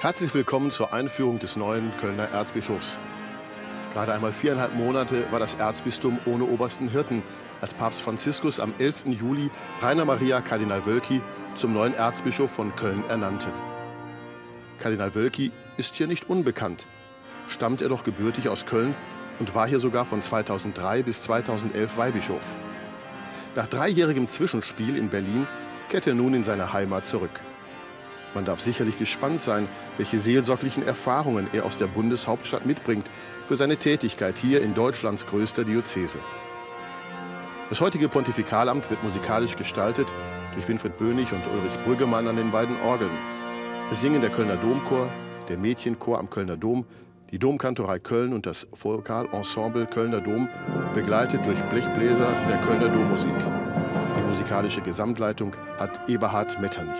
Herzlich willkommen zur Einführung des neuen Kölner Erzbischofs. Gerade einmal viereinhalb Monate war das Erzbistum ohne obersten Hirten, als Papst Franziskus am 11. Juli Rainer Maria Kardinal Wölki zum neuen Erzbischof von Köln ernannte. Kardinal Wölki ist hier nicht unbekannt, stammt er doch gebürtig aus Köln und war hier sogar von 2003 bis 2011 Weihbischof. Nach dreijährigem Zwischenspiel in Berlin kehrt er nun in seine Heimat zurück. Man darf sicherlich gespannt sein, welche seelsorglichen Erfahrungen er aus der Bundeshauptstadt mitbringt für seine Tätigkeit hier in Deutschlands größter Diözese. Das heutige Pontifikalamt wird musikalisch gestaltet durch Winfried Bönig und Ulrich Brüggemann an den beiden Orgeln. Es singen der Kölner Domchor, der Mädchenchor am Kölner Dom, die Domkantorei Köln und das Vokalensemble Kölner Dom, begleitet durch Blechbläser der Kölner Dommusik. Die musikalische Gesamtleitung hat Eberhard Metternich.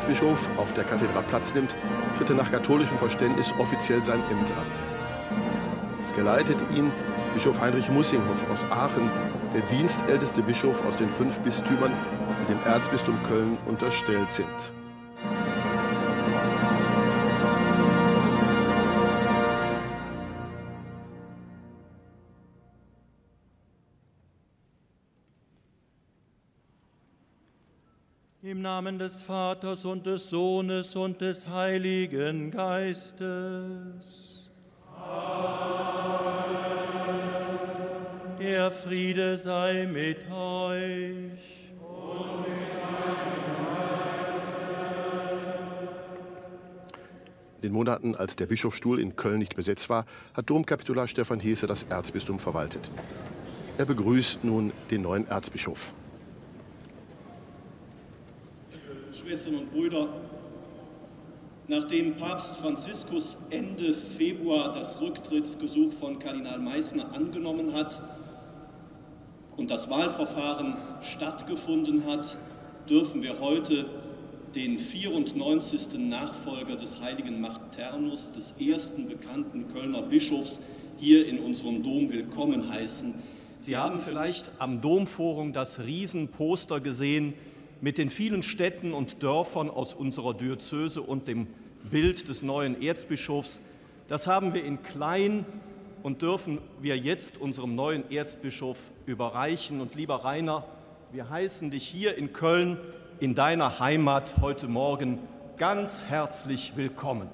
Erzbischof auf der Kathedra Platz nimmt, tritt er nach katholischem Verständnis offiziell sein Amt an. Es geleitet ihn Bischof Heinrich Mussinghoff aus Aachen, der dienstälteste Bischof aus den fünf Bistümern, die dem Erzbistum Köln unterstellt sind. Des Vaters und des Sohnes und des Heiligen Geistes. Amen. Der Friede sei mit euch. Und mit In den Monaten, als der Bischofsstuhl in Köln nicht besetzt war, hat Domkapitular Stefan Heese das Erzbistum verwaltet. Er begrüßt nun den neuen Erzbischof. Schwestern und Brüder, nachdem Papst Franziskus Ende Februar das Rücktrittsgesuch von Kardinal Meissner angenommen hat und das Wahlverfahren stattgefunden hat, dürfen wir heute den 94. Nachfolger des heiligen Marternus, des ersten bekannten Kölner Bischofs, hier in unserem Dom willkommen heißen. Sie haben vielleicht am Domforum das Riesenposter gesehen, mit den vielen Städten und Dörfern aus unserer Diözese und dem Bild des neuen Erzbischofs. Das haben wir in klein und dürfen wir jetzt unserem neuen Erzbischof überreichen. Und lieber Rainer, wir heißen dich hier in Köln, in deiner Heimat heute Morgen ganz herzlich willkommen.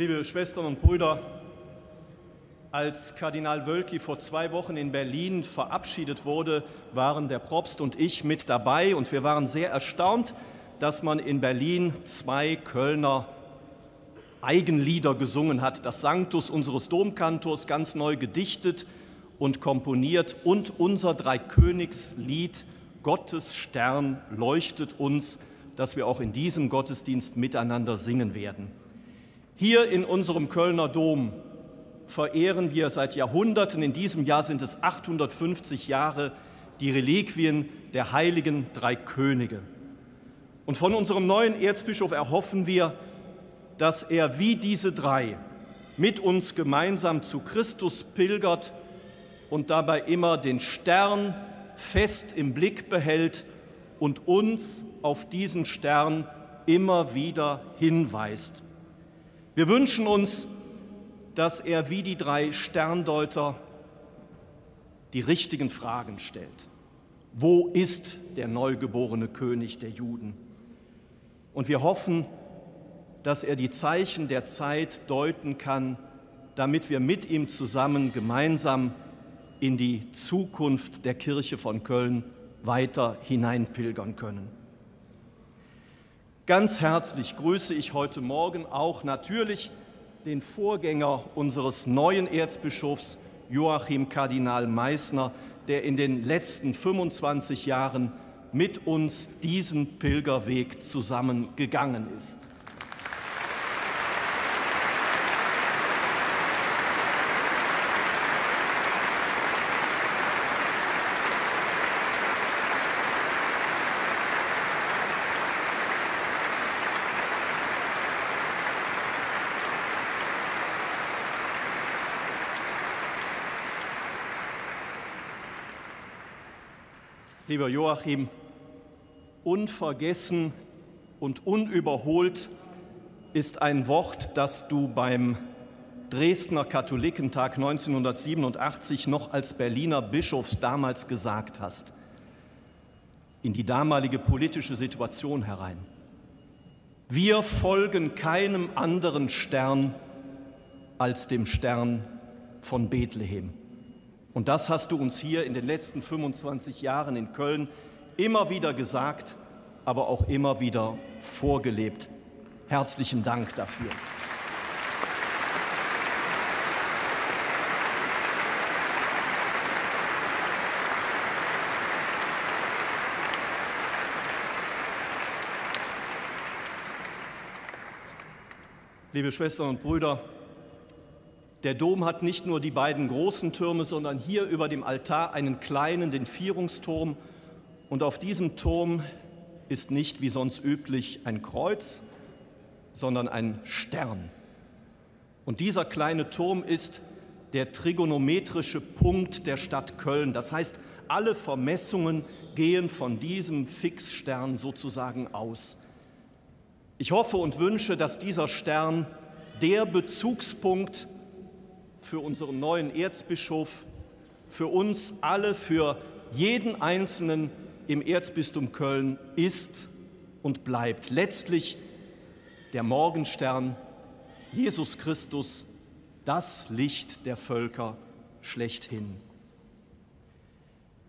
Liebe Schwestern und Brüder, als Kardinal Wölki vor zwei Wochen in Berlin verabschiedet wurde, waren der Propst und ich mit dabei und wir waren sehr erstaunt, dass man in Berlin zwei Kölner Eigenlieder gesungen hat. Das Sanctus unseres Domkantors ganz neu gedichtet und komponiert und unser Dreikönigslied Gottes Stern leuchtet uns, das wir auch in diesem Gottesdienst miteinander singen werden. Hier in unserem Kölner Dom verehren wir seit Jahrhunderten, in diesem Jahr sind es 850 Jahre, die Reliquien der heiligen drei Könige. Und von unserem neuen Erzbischof erhoffen wir, dass er wie diese drei mit uns gemeinsam zu Christus pilgert und dabei immer den Stern fest im Blick behält und uns auf diesen Stern immer wieder hinweist. Wir wünschen uns, dass er wie die drei Sterndeuter die richtigen Fragen stellt. Wo ist der neugeborene König der Juden? Und wir hoffen, dass er die Zeichen der Zeit deuten kann, damit wir mit ihm zusammen gemeinsam in die Zukunft der Kirche von Köln weiter hineinpilgern können. Ganz herzlich grüße ich heute Morgen auch natürlich den Vorgänger unseres neuen Erzbischofs Joachim Kardinal Meissner, der in den letzten 25 Jahren mit uns diesen Pilgerweg zusammengegangen ist. Lieber Joachim, unvergessen und unüberholt ist ein Wort, das du beim Dresdner Katholikentag 1987 noch als Berliner Bischofs damals gesagt hast, in die damalige politische Situation herein. Wir folgen keinem anderen Stern als dem Stern von Bethlehem. Und das hast du uns hier in den letzten 25 Jahren in Köln immer wieder gesagt, aber auch immer wieder vorgelebt. Herzlichen Dank dafür. Liebe Schwestern und Brüder, der Dom hat nicht nur die beiden großen Türme, sondern hier über dem Altar einen kleinen, den Vierungsturm. Und auf diesem Turm ist nicht wie sonst üblich ein Kreuz, sondern ein Stern. Und dieser kleine Turm ist der trigonometrische Punkt der Stadt Köln. Das heißt, alle Vermessungen gehen von diesem Fixstern sozusagen aus. Ich hoffe und wünsche, dass dieser Stern der Bezugspunkt für unseren neuen Erzbischof, für uns alle, für jeden Einzelnen im Erzbistum Köln ist und bleibt. Letztlich der Morgenstern, Jesus Christus, das Licht der Völker schlechthin.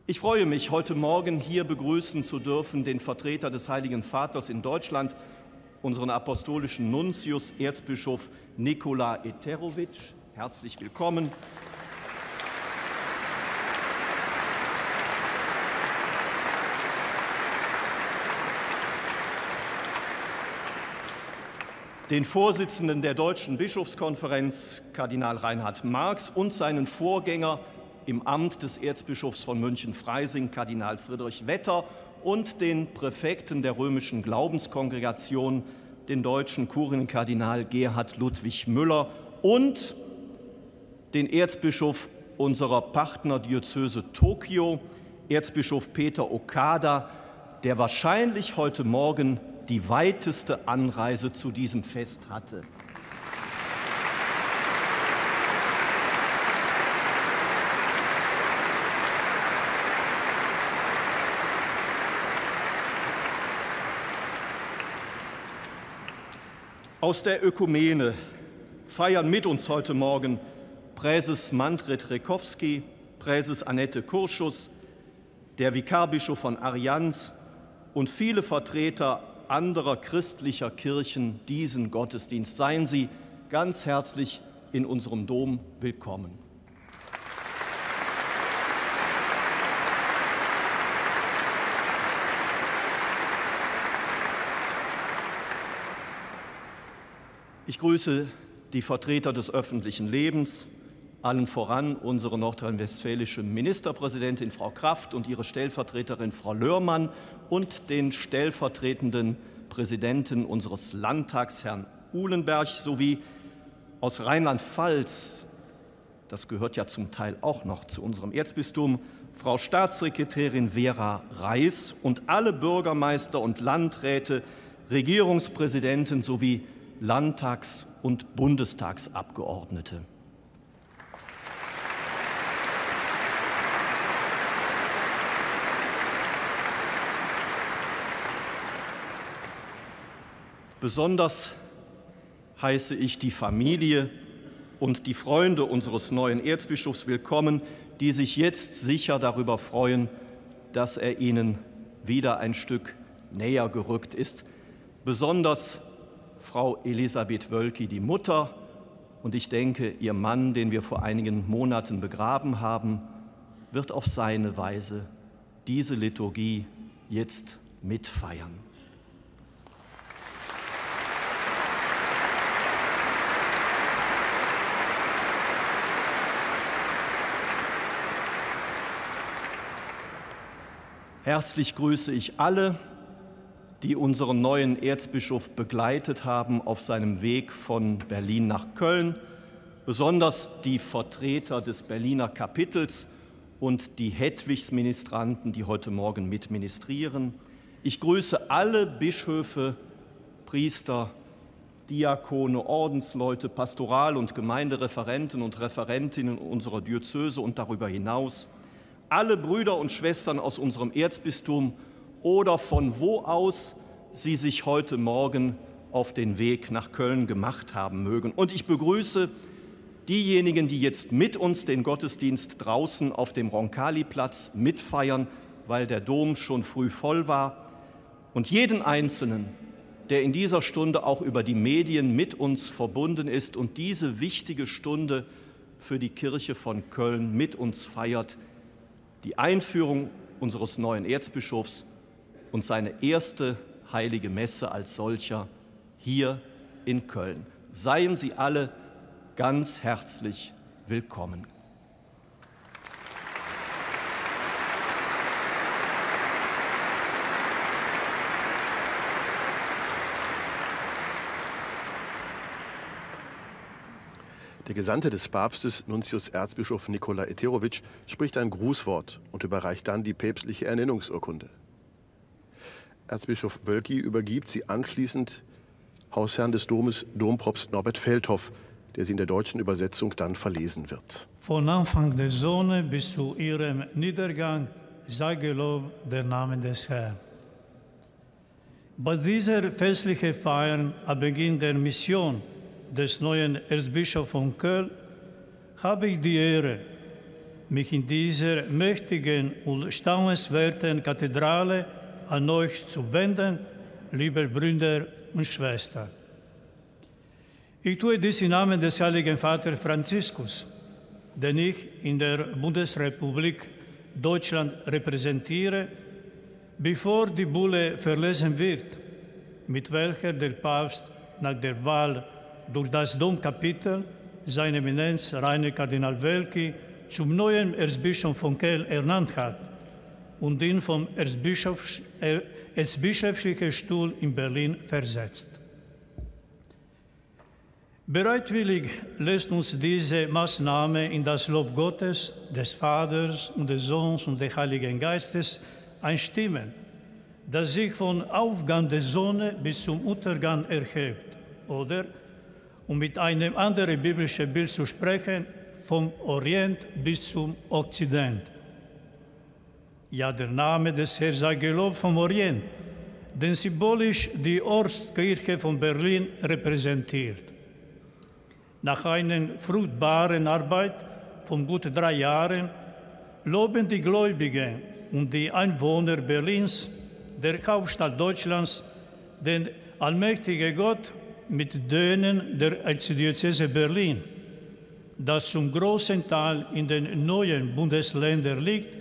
Ich freue mich, heute Morgen hier begrüßen zu dürfen den Vertreter des Heiligen Vaters in Deutschland, unseren apostolischen Nuntius, Erzbischof Nikola Eterovic. Herzlich willkommen. den Vorsitzenden der Deutschen Bischofskonferenz, Kardinal Reinhard Marx, und seinen Vorgänger im Amt des Erzbischofs von München-Freising, Kardinal Friedrich Wetter, und den Präfekten der römischen Glaubenskongregation, den deutschen Kurienkardinal Gerhard Ludwig Müller und den Erzbischof unserer Partnerdiözese Tokio, Erzbischof Peter Okada, der wahrscheinlich heute Morgen die weiteste Anreise zu diesem Fest hatte. Aus der Ökumene feiern mit uns heute Morgen Präses Manfred Rekowski, Präses Annette Kurschus, der Vikarbischof von Arians und viele Vertreter anderer christlicher Kirchen diesen Gottesdienst. Seien Sie ganz herzlich in unserem Dom willkommen. Ich grüße die Vertreter des öffentlichen Lebens, allen voran unsere nordrhein-westfälische Ministerpräsidentin Frau Kraft und ihre Stellvertreterin Frau Lörmann und den stellvertretenden Präsidenten unseres Landtags, Herrn Uhlenberg, sowie aus Rheinland-Pfalz, das gehört ja zum Teil auch noch zu unserem Erzbistum, Frau Staatssekretärin Vera Reis und alle Bürgermeister und Landräte, Regierungspräsidenten sowie Landtags- und Bundestagsabgeordnete. Besonders heiße ich die Familie und die Freunde unseres neuen Erzbischofs willkommen, die sich jetzt sicher darüber freuen, dass er ihnen wieder ein Stück näher gerückt ist. Besonders Frau Elisabeth Wölki, die Mutter, und ich denke, ihr Mann, den wir vor einigen Monaten begraben haben, wird auf seine Weise diese Liturgie jetzt mitfeiern. Herzlich grüße ich alle, die unseren neuen Erzbischof begleitet haben auf seinem Weg von Berlin nach Köln, besonders die Vertreter des Berliner Kapitels und die Hedwigsministranten, die heute Morgen mitministrieren. Ich grüße alle Bischöfe, Priester, Diakone, Ordensleute, Pastoral- und Gemeindereferenten und Referentinnen unserer Diözese und darüber hinaus, alle Brüder und Schwestern aus unserem Erzbistum oder von wo aus Sie sich heute Morgen auf den Weg nach Köln gemacht haben mögen. Und ich begrüße diejenigen, die jetzt mit uns den Gottesdienst draußen auf dem Roncalli-Platz mitfeiern, weil der Dom schon früh voll war, und jeden Einzelnen, der in dieser Stunde auch über die Medien mit uns verbunden ist und diese wichtige Stunde für die Kirche von Köln mit uns feiert, die Einführung unseres neuen Erzbischofs und seine erste heilige Messe als solcher hier in Köln. Seien Sie alle ganz herzlich willkommen. Der Gesandte des Papstes, Nuntius Erzbischof Nikola Eterovic, spricht ein Grußwort und überreicht dann die päpstliche Ernennungsurkunde. Erzbischof Wölki übergibt sie anschließend Hausherrn des Domes, Dompropst Norbert Feldhoff, der sie in der deutschen Übersetzung dann verlesen wird. Von Anfang der Sonne bis zu ihrem Niedergang sei gelobt der Name des Herrn. Bei dieser festlichen Feier am Beginn der Mission des neuen Erzbischofs von Köln habe ich die Ehre, mich in dieser mächtigen und staunenswerten Kathedrale an euch zu wenden, liebe Brüder und Schwestern. Ich tue dies im Namen des Heiligen Vaters Franziskus, den ich in der Bundesrepublik Deutschland repräsentiere, bevor die Bulle verlesen wird, mit welcher der Papst nach der Wahl durch das Domkapitel seine Eminenz Rainer Kardinal Welki zum neuen Erzbischof von Kehl ernannt hat und ihn vom Erzbischofs, erzbischöflichen Stuhl in Berlin versetzt. Bereitwillig lässt uns diese Maßnahme in das Lob Gottes, des Vaters und des Sohns und des Heiligen Geistes einstimmen, das sich von Aufgang der Sonne bis zum Untergang erhebt oder um mit einem anderen biblischen Bild zu sprechen, vom Orient bis zum Okzident. Ja, der Name des Herrn sei gelobt vom Orient, den symbolisch die Ortskirche von Berlin repräsentiert. Nach einer fruchtbaren Arbeit von gut drei Jahren loben die Gläubigen und die Einwohner Berlins, der Hauptstadt Deutschlands, den allmächtigen Gott mit denen der Erzdiözese Berlin, das zum großen Teil in den neuen Bundesländern liegt,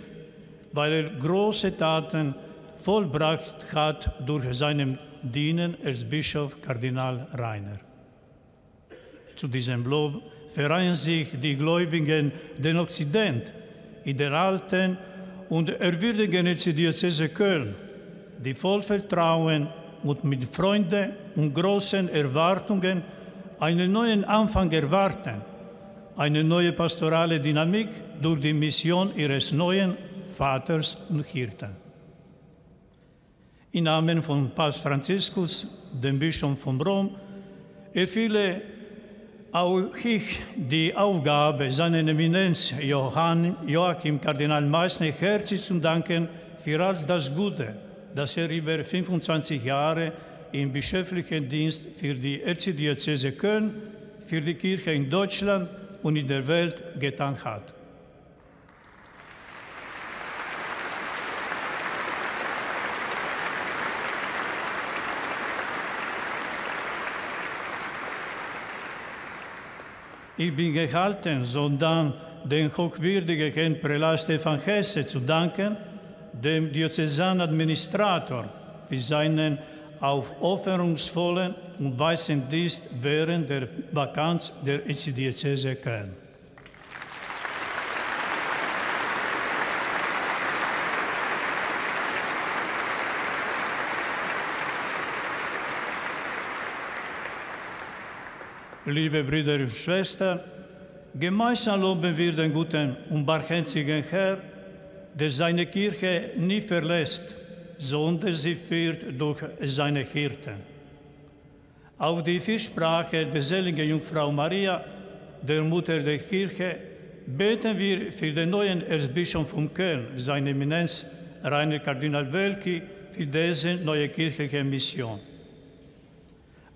weil er große Taten vollbracht hat durch seinen Dienen als Bischof Kardinal Rainer. Zu diesem Lob vereinen sich die Gläubigen den Okzident in der alten und erwürdigen Erzdiözese Köln, die voll Vertrauen und mit Freunden und großen Erwartungen einen neuen Anfang erwarten, eine neue pastorale Dynamik durch die Mission ihres neuen Vaters und Hirten. Im Namen von Papst Franziskus, dem Bischof von Rom, erfülle auch ich die Aufgabe, seiner Eminenz Johann Joachim Kardinal Meissner herzlich zu danken für alles das Gute, das er über 25 Jahre im bischöflichen Dienst für die Erzdiözese Köln, für die Kirche in Deutschland und in der Welt getan hat. Ich bin gehalten, sondern den hochwürdigen Herrn Prälat Stefan Hesse zu danken, dem Diözesanadministrator, für seinen aufopferungsvollen und weisen Dienst während der Vakanz der Erzdiözese Köln. Liebe Brüder und Schwestern, gemeinsam loben wir den guten und barmherzigen Herrn, der seine Kirche nie verlässt, sondern sie führt durch seine Hirten. Auf die Fürsprache der seligen Jungfrau Maria, der Mutter der Kirche, beten wir für den neuen Erzbischof von Köln, seine Eminenz Rainer Kardinal Wölki, für diese neue kirchliche Mission.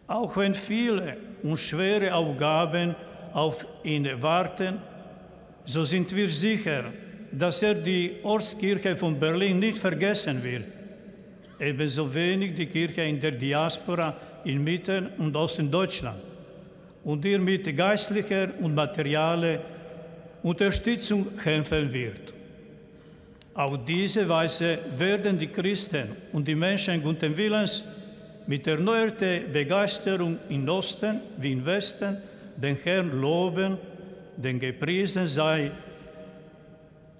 Auch wenn viele und schwere Aufgaben auf ihn warten, so sind wir sicher, dass er die Ostkirche von Berlin nicht vergessen wird. Ebenso wenig die Kirche in der Diaspora in Mitte und Osten Deutschland und ihr mit geistlicher und materieller Unterstützung helfen wird. Auf diese Weise werden die Christen und die Menschen guten Willens mit erneuerter Begeisterung im Osten wie im Westen den Herrn loben, denn gepriesen sei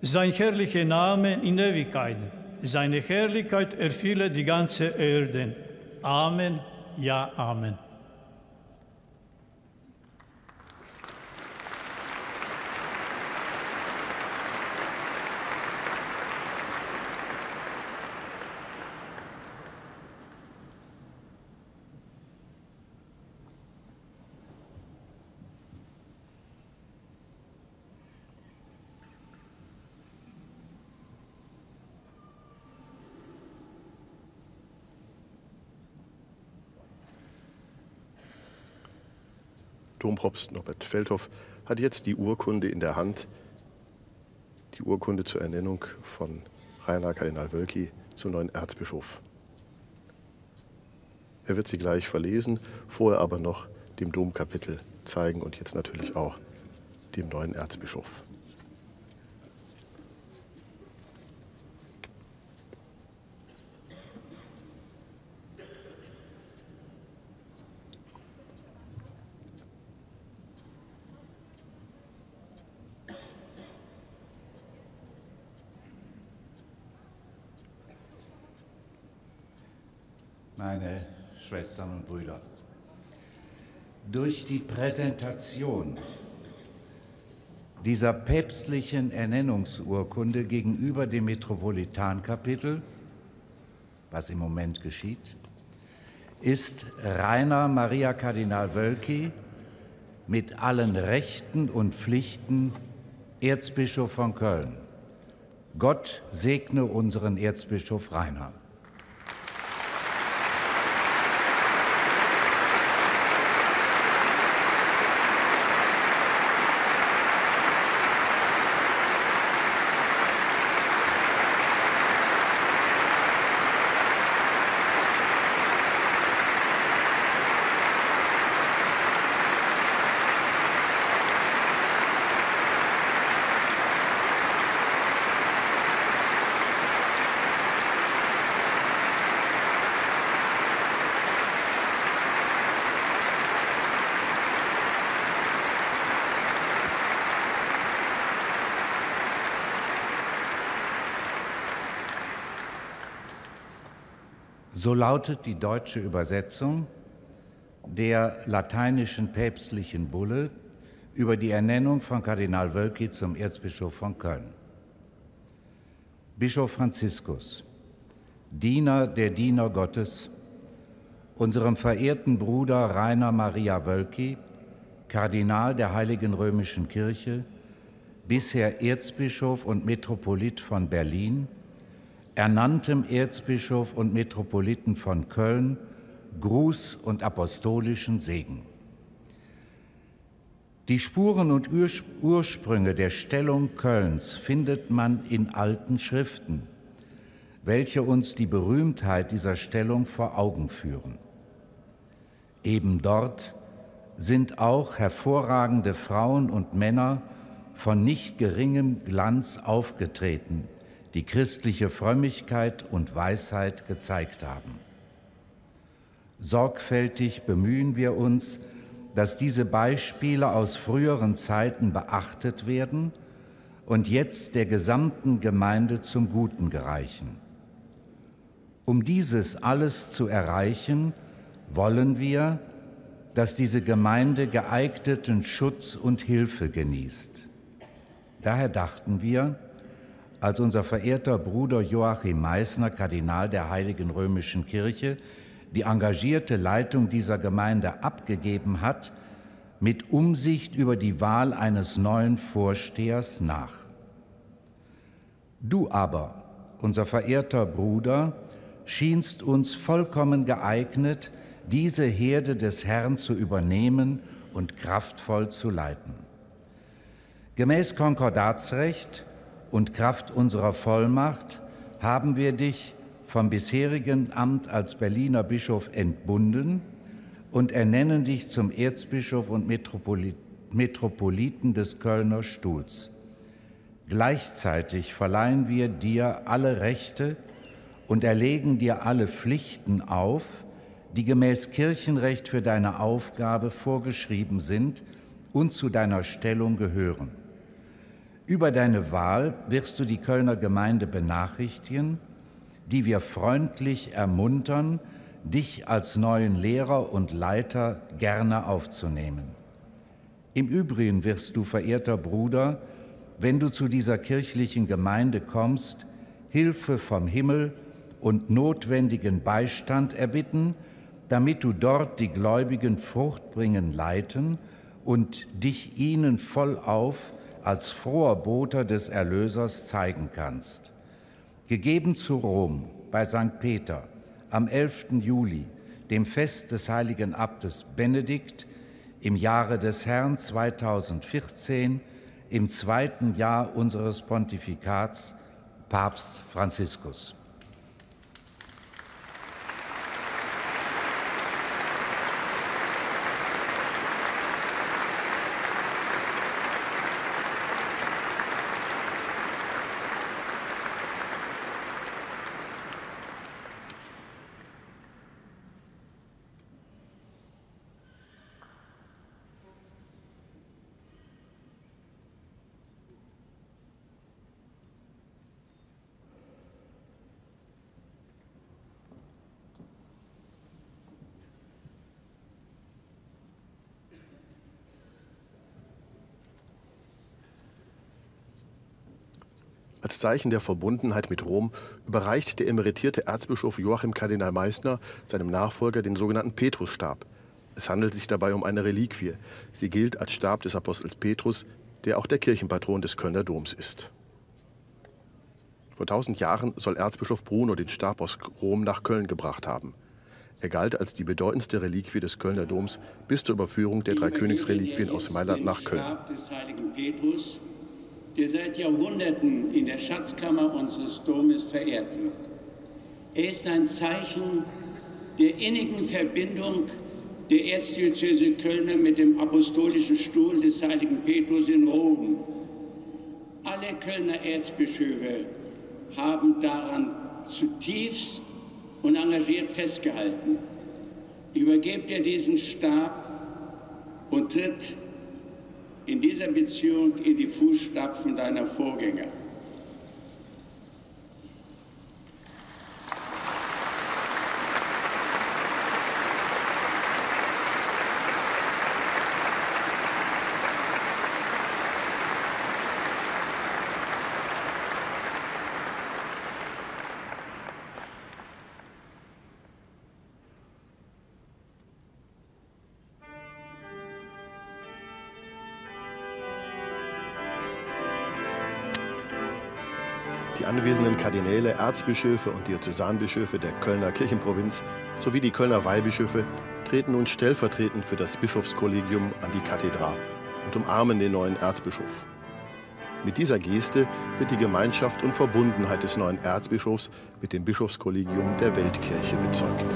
sein herrlicher Name in Ewigkeit. Seine Herrlichkeit erfülle die ganze Erde. Amen, ja, Amen. Dompropst Norbert Feldhoff hat jetzt die Urkunde in der Hand, die Urkunde zur Ernennung von Rainer Kardinal Wölki zum neuen Erzbischof. Er wird sie gleich verlesen, vorher aber noch dem Domkapitel zeigen und jetzt natürlich auch dem neuen Erzbischof. meine Schwestern und Brüder. Durch die Präsentation dieser päpstlichen Ernennungsurkunde gegenüber dem Metropolitankapitel, was im Moment geschieht, ist Rainer Maria Kardinal Wölki mit allen Rechten und Pflichten Erzbischof von Köln. Gott segne unseren Erzbischof Rainer. So lautet die deutsche Übersetzung der lateinischen päpstlichen Bulle über die Ernennung von Kardinal Wölki zum Erzbischof von Köln. Bischof Franziskus, Diener der Diener Gottes, unserem verehrten Bruder Rainer Maria Wölki, Kardinal der Heiligen Römischen Kirche, bisher Erzbischof und Metropolit von Berlin, ernanntem Erzbischof und Metropoliten von Köln Gruß und apostolischen Segen. Die Spuren und Ursprünge der Stellung Kölns findet man in alten Schriften, welche uns die Berühmtheit dieser Stellung vor Augen führen. Eben dort sind auch hervorragende Frauen und Männer von nicht geringem Glanz aufgetreten, die christliche Frömmigkeit und Weisheit gezeigt haben. Sorgfältig bemühen wir uns, dass diese Beispiele aus früheren Zeiten beachtet werden und jetzt der gesamten Gemeinde zum Guten gereichen. Um dieses alles zu erreichen, wollen wir, dass diese Gemeinde geeigneten Schutz und Hilfe genießt. Daher dachten wir, als unser verehrter Bruder Joachim Meissner, Kardinal der Heiligen Römischen Kirche, die engagierte Leitung dieser Gemeinde abgegeben hat, mit Umsicht über die Wahl eines neuen Vorstehers nach. Du aber, unser verehrter Bruder, schienst uns vollkommen geeignet, diese Herde des Herrn zu übernehmen und kraftvoll zu leiten. Gemäß Konkordatsrecht und Kraft unserer Vollmacht haben wir dich vom bisherigen Amt als Berliner Bischof entbunden und ernennen dich zum Erzbischof und Metropoliten des Kölner Stuhls. Gleichzeitig verleihen wir dir alle Rechte und erlegen dir alle Pflichten auf, die gemäß Kirchenrecht für deine Aufgabe vorgeschrieben sind und zu deiner Stellung gehören. Über deine Wahl wirst du die Kölner Gemeinde benachrichtigen, die wir freundlich ermuntern, dich als neuen Lehrer und Leiter gerne aufzunehmen. Im Übrigen wirst du, verehrter Bruder, wenn du zu dieser kirchlichen Gemeinde kommst, Hilfe vom Himmel und notwendigen Beistand erbitten, damit du dort die Gläubigen fruchtbringen leiten und dich ihnen vollauf als froher Boter des Erlösers zeigen kannst. Gegeben zu Rom bei St. Peter am 11. Juli, dem Fest des heiligen Abtes Benedikt, im Jahre des Herrn 2014, im zweiten Jahr unseres Pontifikats, Papst Franziskus. Zeichen der Verbundenheit mit Rom überreicht der emeritierte Erzbischof Joachim Kardinal Meissner seinem Nachfolger den sogenannten Petrusstab. Es handelt sich dabei um eine Reliquie. Sie gilt als Stab des Apostels Petrus, der auch der Kirchenpatron des Kölner Doms ist. Vor tausend Jahren soll Erzbischof Bruno den Stab aus Rom nach Köln gebracht haben. Er galt als die bedeutendste Reliquie des Kölner Doms bis zur Überführung der drei Königsreliquien aus Mailand nach Köln. Stab des heiligen Petrus der seit Jahrhunderten in der Schatzkammer unseres Domes verehrt wird. Er ist ein Zeichen der innigen Verbindung der Erzdiözese Kölner mit dem apostolischen Stuhl des heiligen Petrus in Rom. Alle Kölner Erzbischöfe haben daran zutiefst und engagiert festgehalten. Ich übergebe dir diesen Stab und tritt in dieser Beziehung in die Fußstapfen deiner Vorgänger. Anwesenden Kardinäle, Erzbischöfe und Diözesanbischöfe der Kölner Kirchenprovinz sowie die Kölner Weihbischöfe treten nun stellvertretend für das Bischofskollegium an die Kathedra und umarmen den neuen Erzbischof. Mit dieser Geste wird die Gemeinschaft und Verbundenheit des neuen Erzbischofs mit dem Bischofskollegium der Weltkirche bezeugt.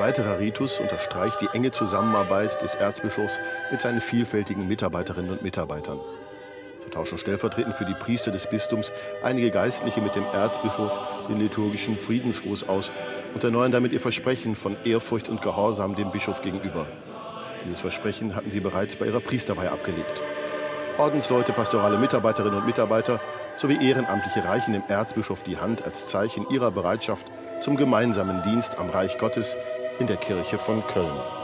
Weiterer Ritus unterstreicht die enge Zusammenarbeit des Erzbischofs mit seinen vielfältigen Mitarbeiterinnen und Mitarbeitern. So tauschen stellvertretend für die Priester des Bistums einige Geistliche mit dem Erzbischof den liturgischen Friedensgruß aus und erneuern damit ihr Versprechen von Ehrfurcht und Gehorsam dem Bischof gegenüber. Dieses Versprechen hatten sie bereits bei ihrer Priesterweihe abgelegt. Ordensleute, pastorale Mitarbeiterinnen und Mitarbeiter sowie Ehrenamtliche reichen dem Erzbischof die Hand als Zeichen ihrer Bereitschaft zum gemeinsamen Dienst am Reich Gottes in der Kirche von Köln.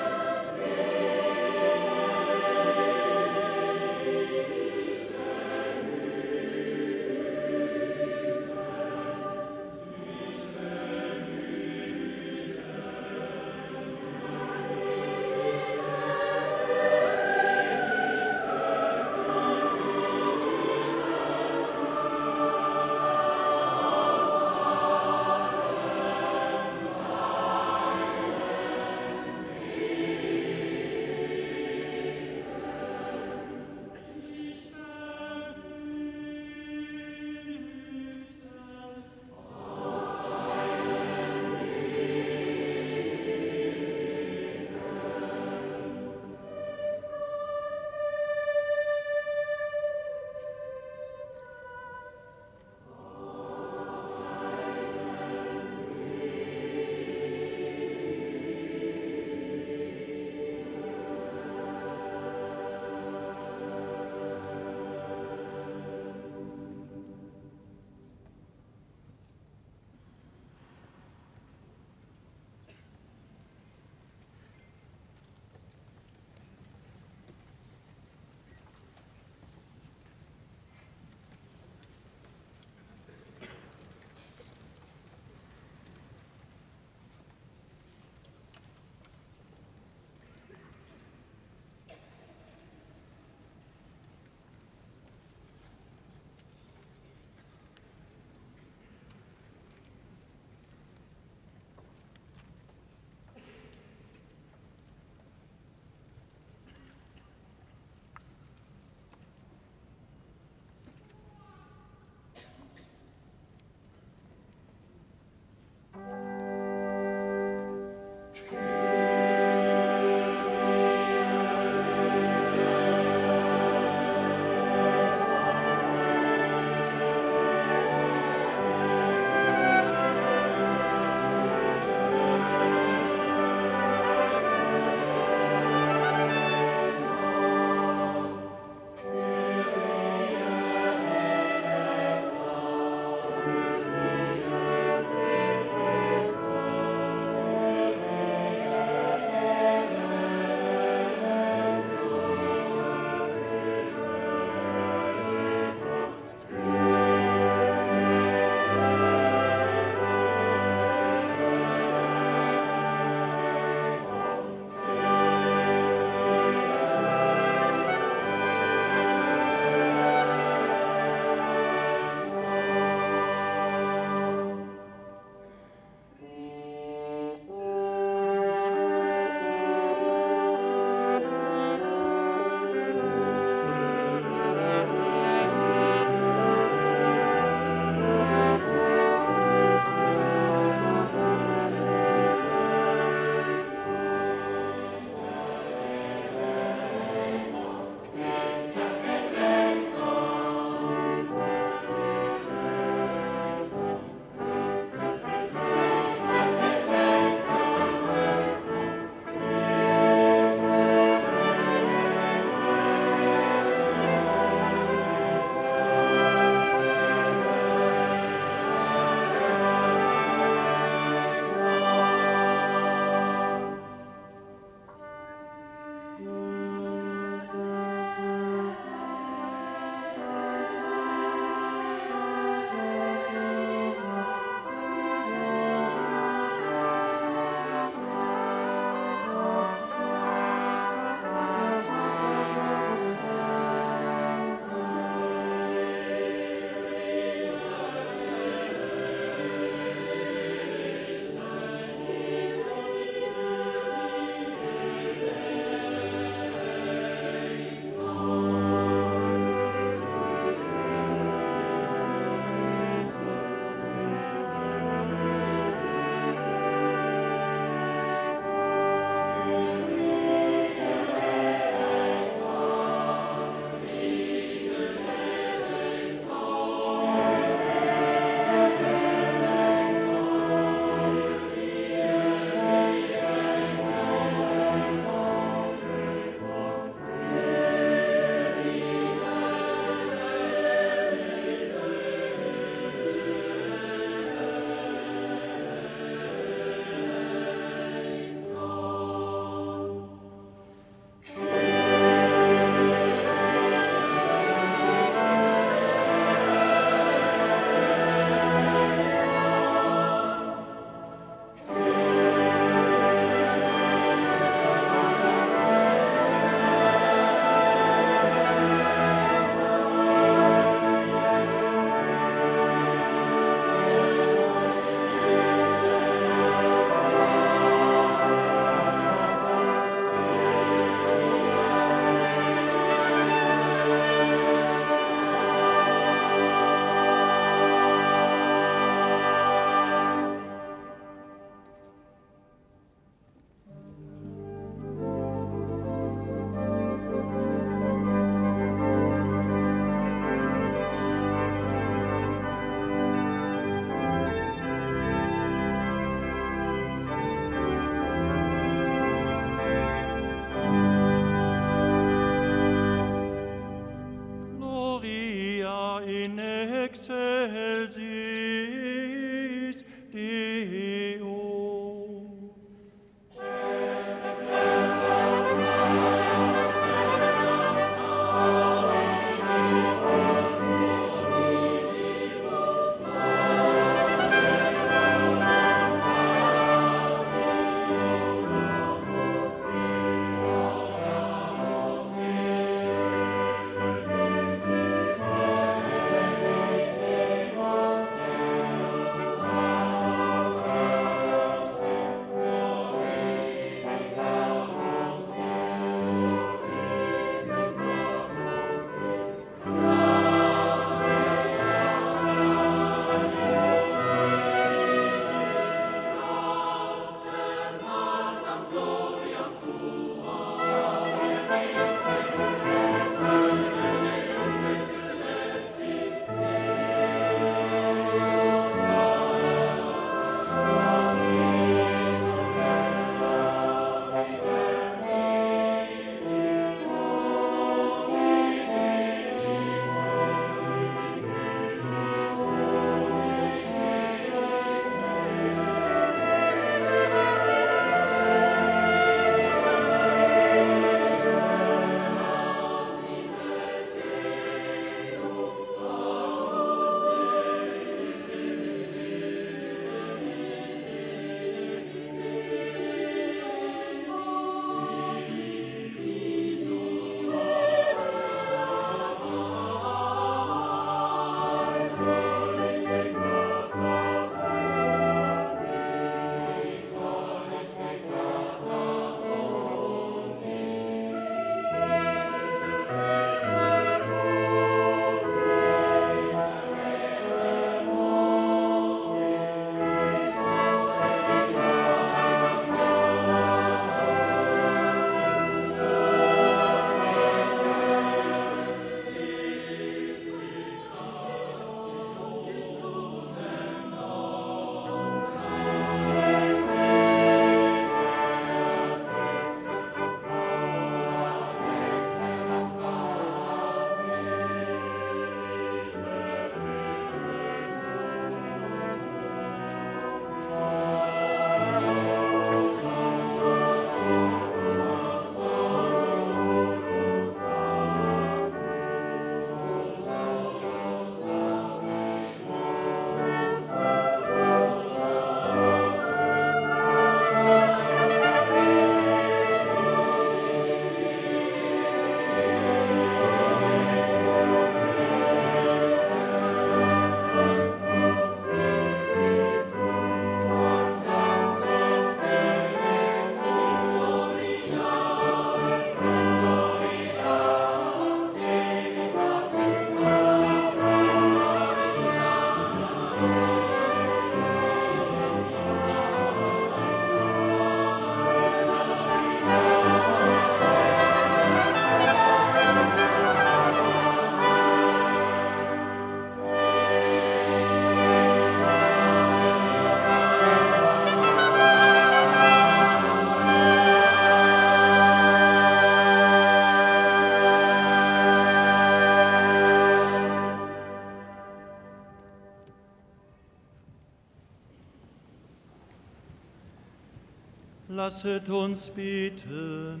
Lasset uns beten.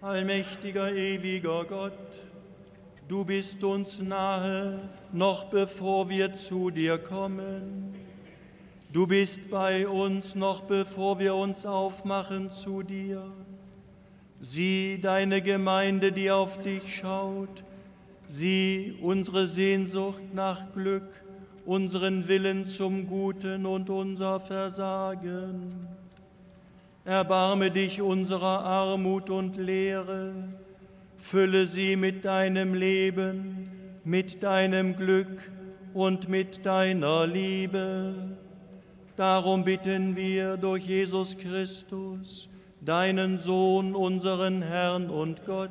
Allmächtiger, ewiger Gott, du bist uns nahe, noch bevor wir zu dir kommen. Du bist bei uns, noch bevor wir uns aufmachen zu dir. Sieh deine Gemeinde, die auf dich schaut. Sieh unsere Sehnsucht nach Glück, unseren Willen zum Guten und unser Versagen. Erbarme dich unserer Armut und Leere, fülle sie mit deinem Leben, mit deinem Glück und mit deiner Liebe. Darum bitten wir durch Jesus Christus, deinen Sohn, unseren Herrn und Gott,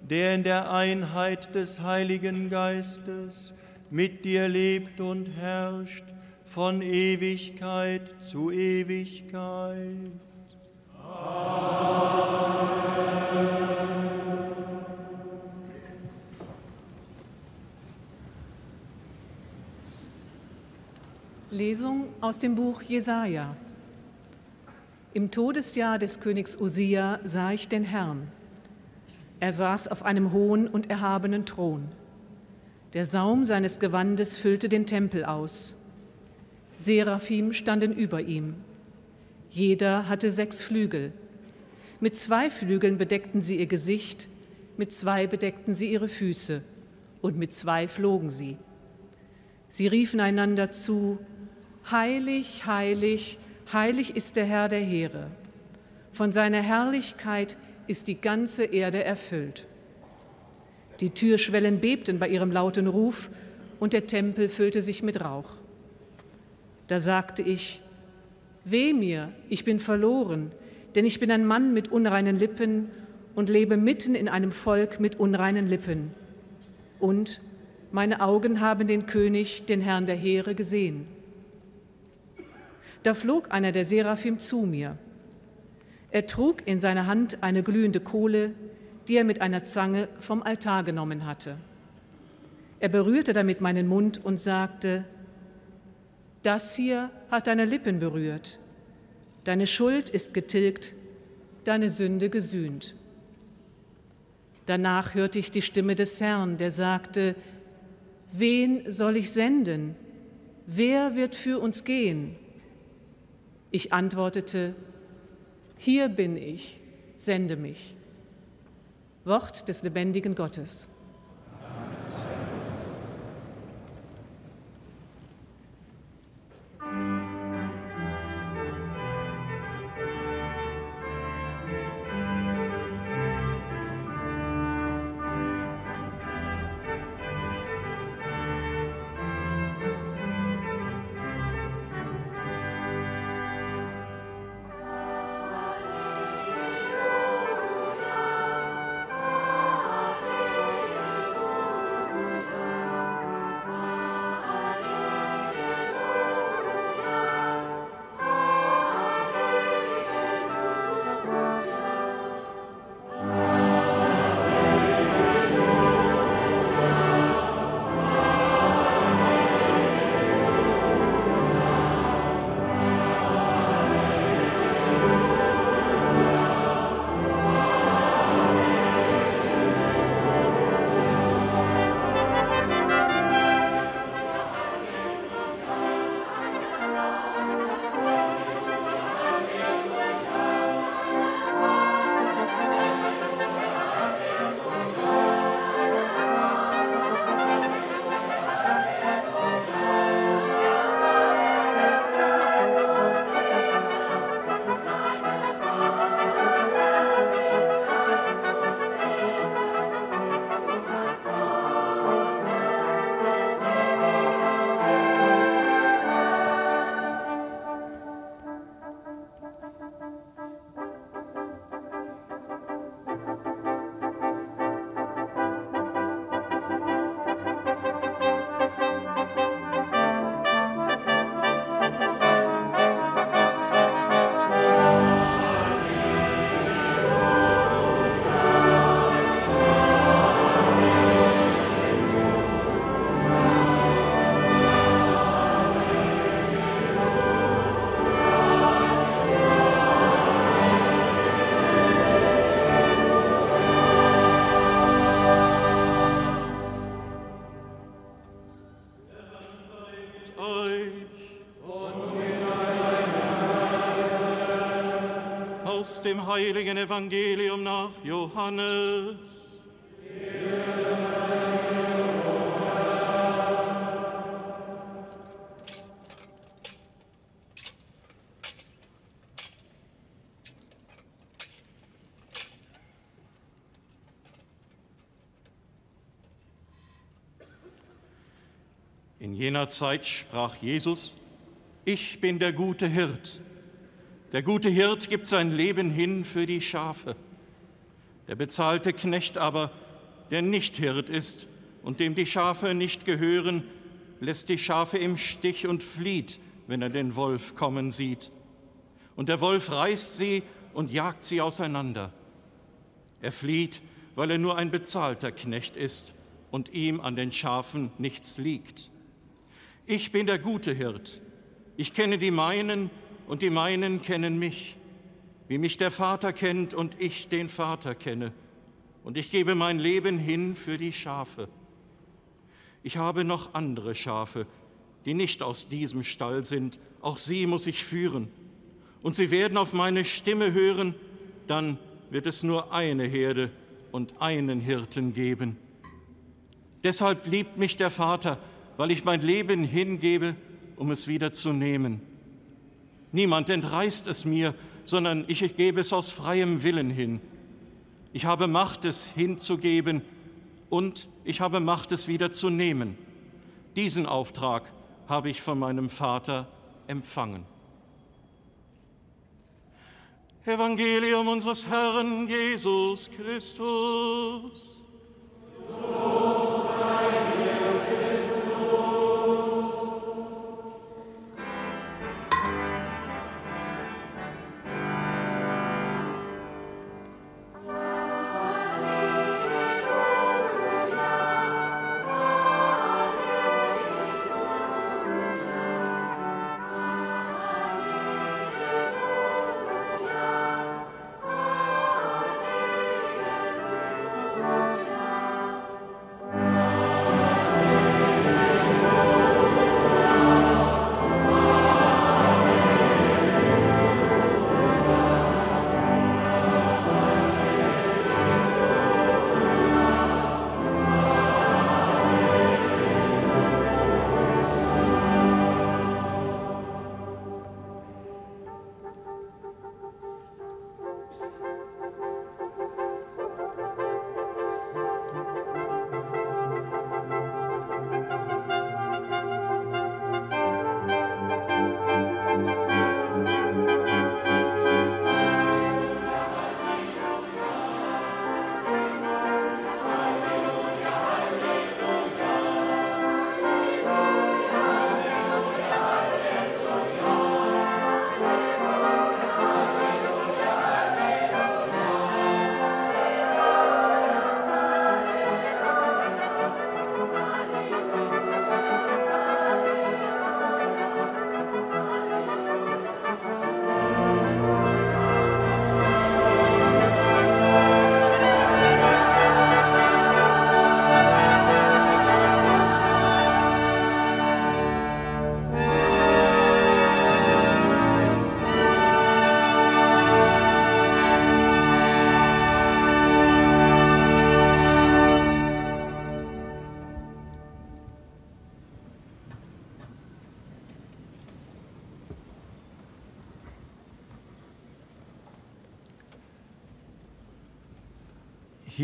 der in der Einheit des Heiligen Geistes mit dir lebt und herrscht von Ewigkeit zu Ewigkeit. Lesung aus dem Buch Jesaja. Im Todesjahr des Königs Usia sah ich den Herrn. Er saß auf einem hohen und erhabenen Thron. Der Saum seines Gewandes füllte den Tempel aus. Seraphim standen über ihm. Jeder hatte sechs Flügel. Mit zwei Flügeln bedeckten sie ihr Gesicht, mit zwei bedeckten sie ihre Füße und mit zwei flogen sie. Sie riefen einander zu, Heilig, heilig, heilig ist der Herr der Heere. Von seiner Herrlichkeit ist die ganze Erde erfüllt. Die Türschwellen bebten bei ihrem lauten Ruf und der Tempel füllte sich mit Rauch. Da sagte ich, Weh mir, ich bin verloren, denn ich bin ein Mann mit unreinen Lippen und lebe mitten in einem Volk mit unreinen Lippen. Und meine Augen haben den König, den Herrn der Heere, gesehen. Da flog einer der Seraphim zu mir. Er trug in seiner Hand eine glühende Kohle, die er mit einer Zange vom Altar genommen hatte. Er berührte damit meinen Mund und sagte, das hier hat deine Lippen berührt. Deine Schuld ist getilgt, deine Sünde gesühnt. Danach hörte ich die Stimme des Herrn, der sagte, wen soll ich senden? Wer wird für uns gehen? Ich antwortete, hier bin ich, sende mich. Wort des lebendigen Gottes. Heiligen Evangelium nach Johannes. In jener Zeit sprach Jesus, ich bin der gute Hirt. Der gute Hirt gibt sein Leben hin für die Schafe. Der bezahlte Knecht aber, der nicht Hirt ist und dem die Schafe nicht gehören, lässt die Schafe im Stich und flieht, wenn er den Wolf kommen sieht. Und der Wolf reißt sie und jagt sie auseinander. Er flieht, weil er nur ein bezahlter Knecht ist und ihm an den Schafen nichts liegt. Ich bin der gute Hirt. Ich kenne die meinen und die meinen kennen mich, wie mich der Vater kennt und ich den Vater kenne. Und ich gebe mein Leben hin für die Schafe. Ich habe noch andere Schafe, die nicht aus diesem Stall sind. Auch sie muss ich führen. Und sie werden auf meine Stimme hören, dann wird es nur eine Herde und einen Hirten geben. Deshalb liebt mich der Vater, weil ich mein Leben hingebe, um es wieder zu nehmen. Niemand entreißt es mir, sondern ich gebe es aus freiem Willen hin. Ich habe Macht, es hinzugeben und ich habe Macht, es wieder zu nehmen. Diesen Auftrag habe ich von meinem Vater empfangen. Evangelium unseres Herrn Jesus Christus. Lob sei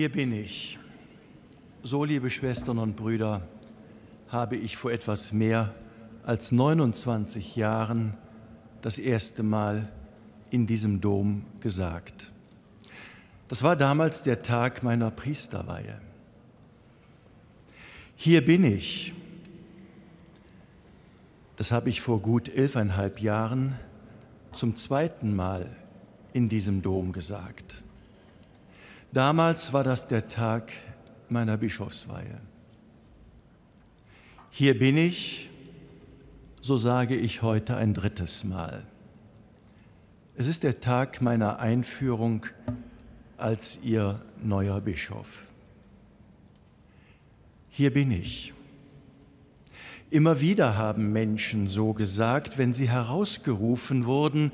Hier bin ich. So, liebe Schwestern und Brüder, habe ich vor etwas mehr als 29 Jahren das erste Mal in diesem Dom gesagt. Das war damals der Tag meiner Priesterweihe. Hier bin ich. Das habe ich vor gut elfeinhalb Jahren zum zweiten Mal in diesem Dom gesagt. Damals war das der Tag meiner Bischofsweihe. Hier bin ich, so sage ich heute ein drittes Mal. Es ist der Tag meiner Einführung als Ihr neuer Bischof. Hier bin ich. Immer wieder haben Menschen so gesagt, wenn sie herausgerufen wurden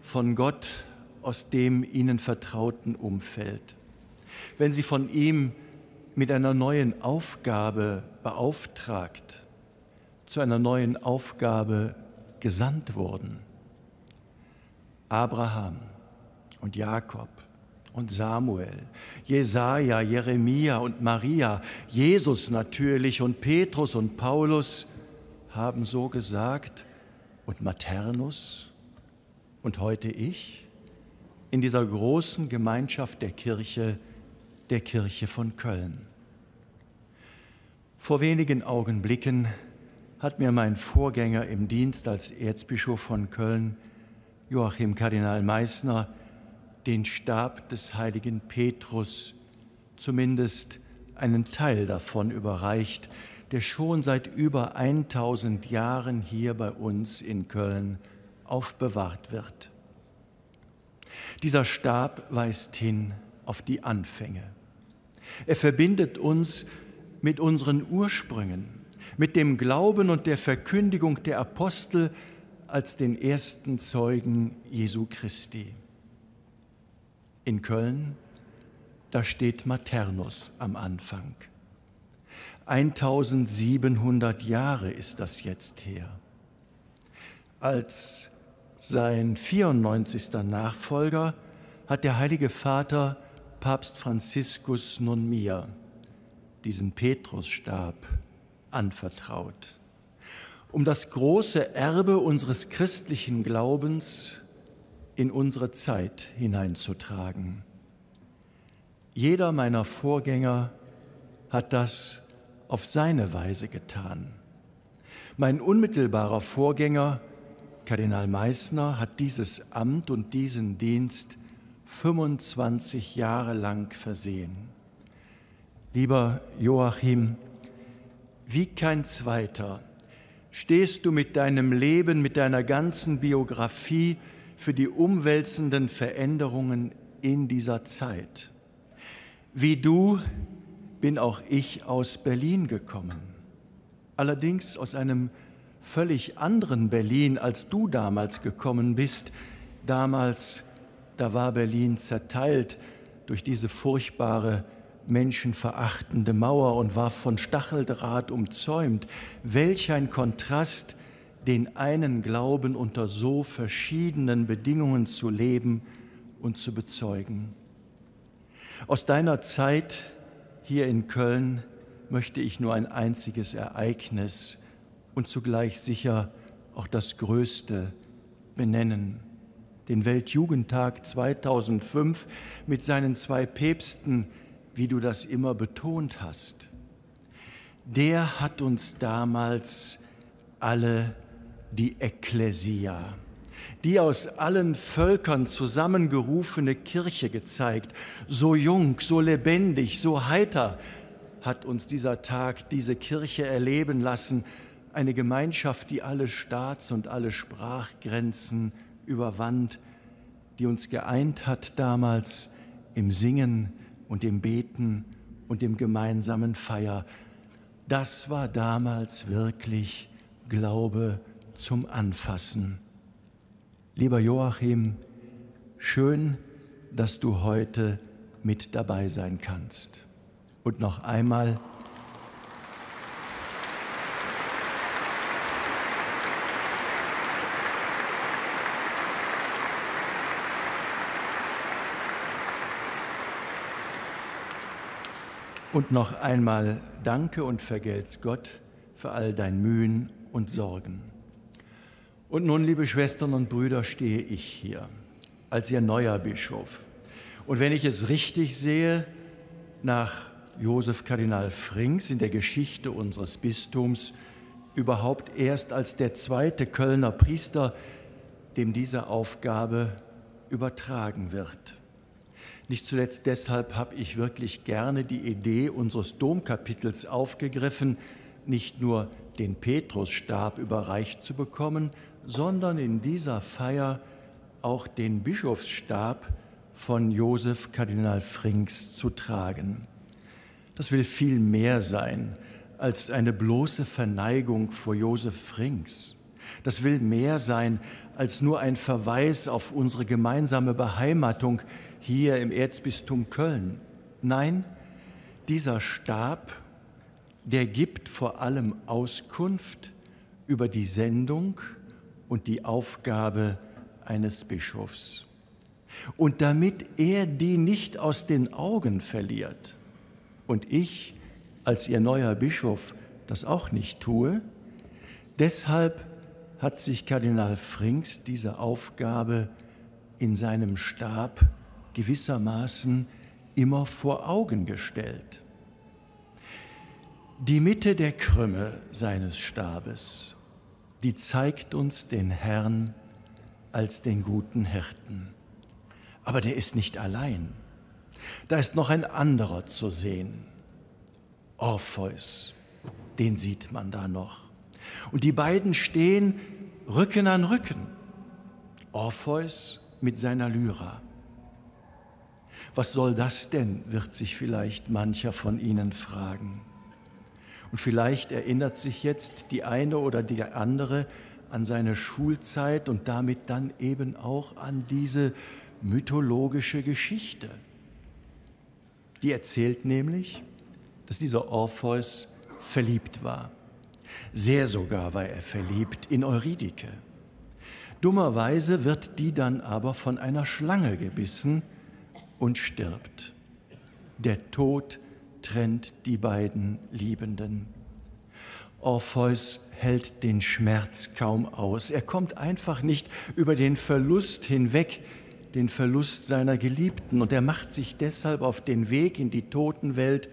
von Gott aus dem ihnen vertrauten Umfeld. Wenn sie von ihm mit einer neuen Aufgabe beauftragt, zu einer neuen Aufgabe gesandt wurden. Abraham und Jakob und Samuel, Jesaja, Jeremia und Maria, Jesus natürlich und Petrus und Paulus haben so gesagt und Maternus und heute ich in dieser großen Gemeinschaft der Kirche, der Kirche von Köln. Vor wenigen Augenblicken hat mir mein Vorgänger im Dienst als Erzbischof von Köln, Joachim Kardinal Meissner, den Stab des heiligen Petrus, zumindest einen Teil davon überreicht, der schon seit über 1000 Jahren hier bei uns in Köln aufbewahrt wird. Dieser Stab weist hin auf die Anfänge. Er verbindet uns mit unseren Ursprüngen, mit dem Glauben und der Verkündigung der Apostel als den ersten Zeugen Jesu Christi. In Köln, da steht Maternus am Anfang. 1700 Jahre ist das jetzt her. Als sein 94. Nachfolger hat der Heilige Vater Papst Franziskus nun mir diesen Petrusstab anvertraut, um das große Erbe unseres christlichen Glaubens in unsere Zeit hineinzutragen. Jeder meiner Vorgänger hat das auf seine Weise getan. Mein unmittelbarer Vorgänger, Kardinal Meissner, hat dieses Amt und diesen Dienst 25 Jahre lang versehen. Lieber Joachim, wie kein zweiter stehst du mit deinem Leben, mit deiner ganzen Biografie für die umwälzenden Veränderungen in dieser Zeit. Wie du bin auch ich aus Berlin gekommen, allerdings aus einem völlig anderen Berlin, als du damals gekommen bist. Damals, da war Berlin zerteilt durch diese furchtbare menschenverachtende Mauer und war von Stacheldraht umzäumt. Welch ein Kontrast, den einen Glauben unter so verschiedenen Bedingungen zu leben und zu bezeugen. Aus deiner Zeit hier in Köln möchte ich nur ein einziges Ereignis und zugleich sicher auch das Größte benennen. Den Weltjugendtag 2005 mit seinen zwei Päpsten, wie du das immer betont hast, der hat uns damals alle die Ekklesia, die aus allen Völkern zusammengerufene Kirche gezeigt. So jung, so lebendig, so heiter hat uns dieser Tag diese Kirche erleben lassen, eine Gemeinschaft, die alle Staats- und alle Sprachgrenzen überwand, die uns geeint hat damals im Singen, und dem Beten und dem gemeinsamen Feier. Das war damals wirklich Glaube zum Anfassen. Lieber Joachim, schön, dass du heute mit dabei sein kannst. Und noch einmal Und noch einmal danke und vergelt's Gott für all dein Mühen und Sorgen. Und nun, liebe Schwestern und Brüder, stehe ich hier als Ihr neuer Bischof. Und wenn ich es richtig sehe, nach Josef Kardinal Frings in der Geschichte unseres Bistums überhaupt erst als der zweite Kölner Priester, dem diese Aufgabe übertragen wird. Nicht zuletzt deshalb habe ich wirklich gerne die Idee unseres Domkapitels aufgegriffen, nicht nur den Petrusstab überreicht zu bekommen, sondern in dieser Feier auch den Bischofsstab von Josef Kardinal Frings zu tragen. Das will viel mehr sein als eine bloße Verneigung vor Josef Frings. Das will mehr sein als nur ein Verweis auf unsere gemeinsame Beheimatung hier im Erzbistum Köln. Nein, dieser Stab, der gibt vor allem Auskunft über die Sendung und die Aufgabe eines Bischofs. Und damit er die nicht aus den Augen verliert und ich als ihr neuer Bischof das auch nicht tue, deshalb hat sich Kardinal Frings diese Aufgabe in seinem Stab gewissermaßen immer vor Augen gestellt. Die Mitte der Krümme seines Stabes, die zeigt uns den Herrn als den guten Hirten. Aber der ist nicht allein. Da ist noch ein anderer zu sehen. Orpheus, den sieht man da noch. Und die beiden stehen Rücken an Rücken. Orpheus mit seiner Lyra. Was soll das denn, wird sich vielleicht mancher von Ihnen fragen. Und vielleicht erinnert sich jetzt die eine oder die andere an seine Schulzeit und damit dann eben auch an diese mythologische Geschichte. Die erzählt nämlich, dass dieser Orpheus verliebt war. Sehr sogar war er verliebt in Eurydike. Dummerweise wird die dann aber von einer Schlange gebissen und stirbt. Der Tod trennt die beiden Liebenden. Orpheus hält den Schmerz kaum aus. Er kommt einfach nicht über den Verlust hinweg, den Verlust seiner Geliebten. Und er macht sich deshalb auf den Weg in die Totenwelt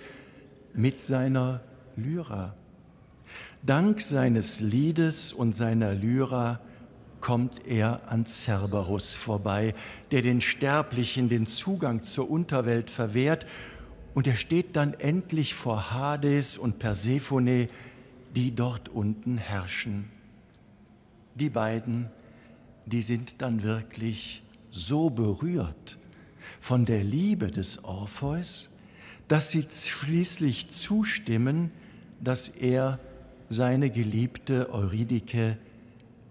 mit seiner Lyra. Dank seines Liedes und seiner Lyra kommt er an Cerberus vorbei, der den Sterblichen den Zugang zur Unterwelt verwehrt, und er steht dann endlich vor Hades und Persephone, die dort unten herrschen. Die beiden, die sind dann wirklich so berührt von der Liebe des Orpheus, dass sie schließlich zustimmen, dass er seine geliebte Eurydike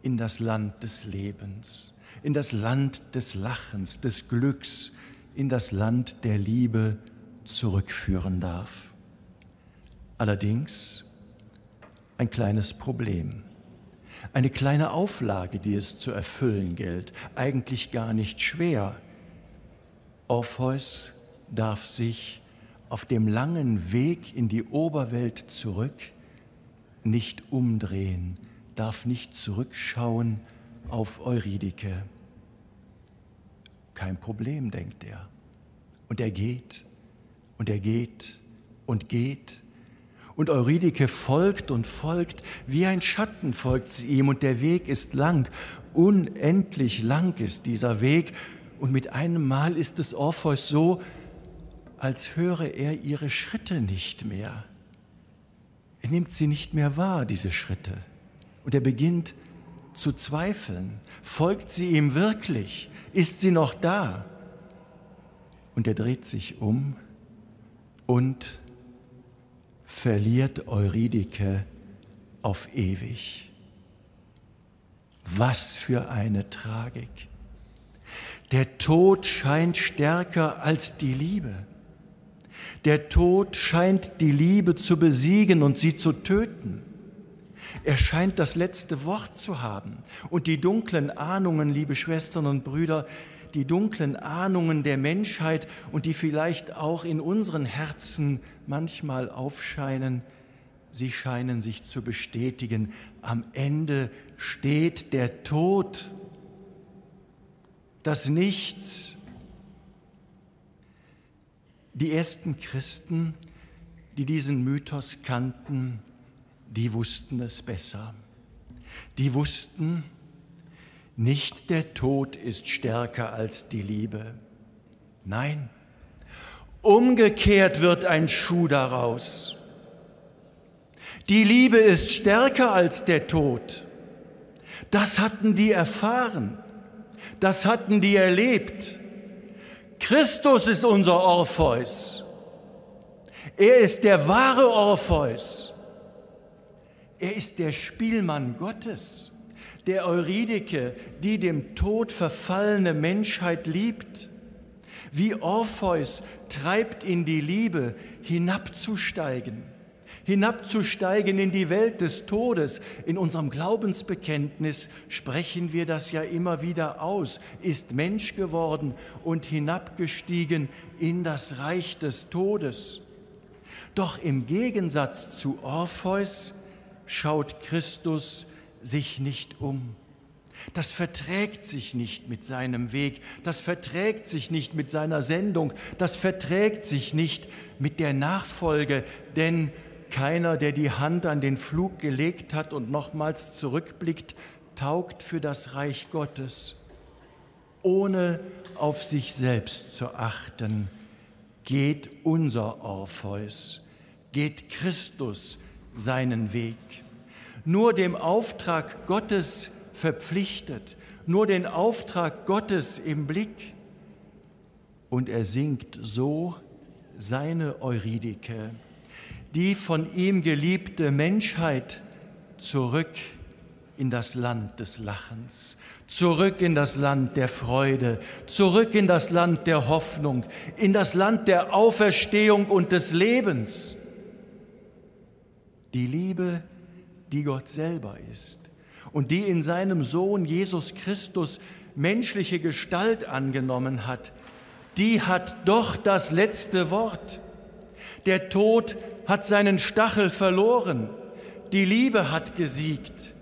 in das Land des Lebens, in das Land des Lachens, des Glücks, in das Land der Liebe zurückführen darf. Allerdings ein kleines Problem, eine kleine Auflage, die es zu erfüllen gilt, eigentlich gar nicht schwer. Orpheus darf sich auf dem langen Weg in die Oberwelt zurück nicht umdrehen, darf nicht zurückschauen auf Eurydike. Kein Problem, denkt er. Und er geht und er geht und geht. Und Eurydike folgt und folgt, wie ein Schatten folgt sie ihm und der Weg ist lang, unendlich lang ist dieser Weg und mit einem Mal ist es Orpheus so, als höre er ihre Schritte nicht mehr. Er nimmt sie nicht mehr wahr, diese Schritte. Und er beginnt zu zweifeln. Folgt sie ihm wirklich? Ist sie noch da? Und er dreht sich um und verliert Eurydike auf ewig. Was für eine Tragik. Der Tod scheint stärker als die Liebe. Der Tod scheint die Liebe zu besiegen und sie zu töten. Er scheint das letzte Wort zu haben. Und die dunklen Ahnungen, liebe Schwestern und Brüder, die dunklen Ahnungen der Menschheit und die vielleicht auch in unseren Herzen manchmal aufscheinen, sie scheinen sich zu bestätigen. Am Ende steht der Tod, das Nichts. Die ersten Christen, die diesen Mythos kannten, die wussten es besser. Die wussten, nicht der Tod ist stärker als die Liebe. Nein, umgekehrt wird ein Schuh daraus. Die Liebe ist stärker als der Tod. Das hatten die erfahren. Das hatten die erlebt. Christus ist unser Orpheus. Er ist der wahre Orpheus. Er ist der Spielmann Gottes, der Eurydike, die dem Tod verfallene Menschheit liebt. Wie Orpheus treibt ihn die Liebe, hinabzusteigen, hinabzusteigen in die Welt des Todes. In unserem Glaubensbekenntnis sprechen wir das ja immer wieder aus, ist Mensch geworden und hinabgestiegen in das Reich des Todes. Doch im Gegensatz zu Orpheus schaut Christus sich nicht um. Das verträgt sich nicht mit seinem Weg, das verträgt sich nicht mit seiner Sendung, das verträgt sich nicht mit der Nachfolge, denn keiner, der die Hand an den Flug gelegt hat und nochmals zurückblickt, taugt für das Reich Gottes. Ohne auf sich selbst zu achten, geht unser Orpheus geht Christus seinen Weg. Nur dem Auftrag Gottes verpflichtet, nur den Auftrag Gottes im Blick. Und er singt so seine Eurydike, die von ihm geliebte Menschheit zurück in das Land des Lachens, zurück in das Land der Freude, zurück in das Land der Hoffnung, in das Land der Auferstehung und des Lebens die Liebe, die Gott selber ist und die in seinem Sohn Jesus Christus menschliche Gestalt angenommen hat, die hat doch das letzte Wort. Der Tod hat seinen Stachel verloren, die Liebe hat gesiegt.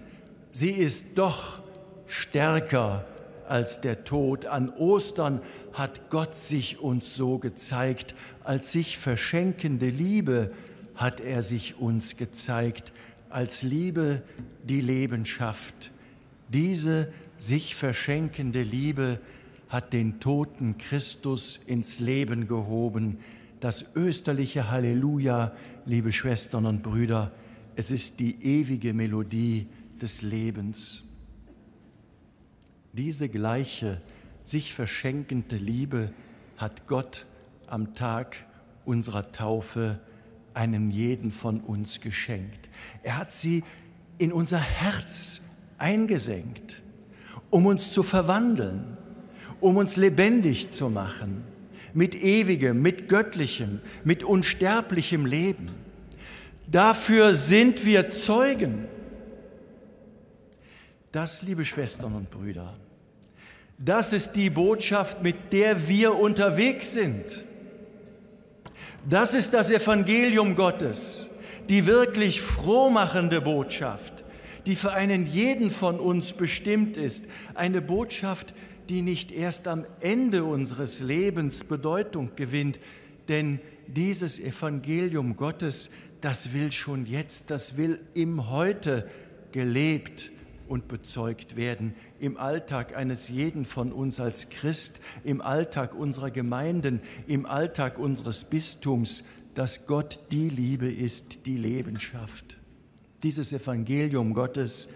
Sie ist doch stärker als der Tod. An Ostern hat Gott sich uns so gezeigt, als sich verschenkende Liebe hat er sich uns gezeigt als Liebe, die Leben schafft. Diese sich verschenkende Liebe hat den toten Christus ins Leben gehoben. Das österliche Halleluja, liebe Schwestern und Brüder, es ist die ewige Melodie des Lebens. Diese gleiche, sich verschenkende Liebe hat Gott am Tag unserer Taufe einem jeden von uns geschenkt. Er hat sie in unser Herz eingesenkt, um uns zu verwandeln, um uns lebendig zu machen, mit ewigem, mit göttlichem, mit unsterblichem Leben. Dafür sind wir Zeugen. Das, liebe Schwestern und Brüder, das ist die Botschaft, mit der wir unterwegs sind. Das ist das Evangelium Gottes, die wirklich frohmachende Botschaft, die für einen jeden von uns bestimmt ist. Eine Botschaft, die nicht erst am Ende unseres Lebens Bedeutung gewinnt, denn dieses Evangelium Gottes, das will schon jetzt, das will im Heute gelebt und bezeugt werden im Alltag eines jeden von uns als Christ, im Alltag unserer Gemeinden, im Alltag unseres Bistums, dass Gott die Liebe ist, die Leben schafft. Dieses Evangelium Gottes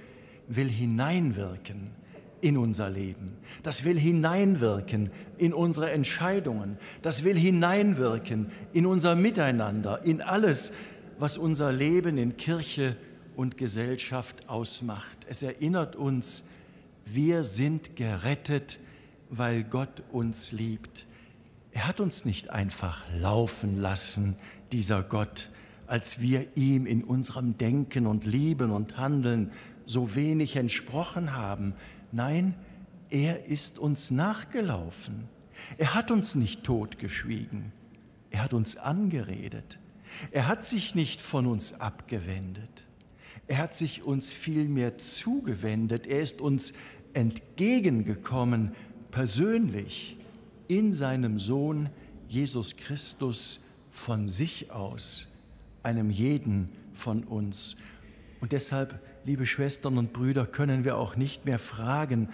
will hineinwirken in unser Leben. Das will hineinwirken in unsere Entscheidungen. Das will hineinwirken in unser Miteinander, in alles, was unser Leben in Kirche und Gesellschaft ausmacht. Es erinnert uns, wir sind gerettet, weil Gott uns liebt. Er hat uns nicht einfach laufen lassen, dieser Gott, als wir ihm in unserem Denken und Lieben und Handeln so wenig entsprochen haben. Nein, er ist uns nachgelaufen. Er hat uns nicht totgeschwiegen. Er hat uns angeredet. Er hat sich nicht von uns abgewendet. Er hat sich uns vielmehr zugewendet. Er ist uns entgegengekommen, persönlich in seinem Sohn Jesus Christus von sich aus, einem jeden von uns. Und deshalb, liebe Schwestern und Brüder, können wir auch nicht mehr fragen,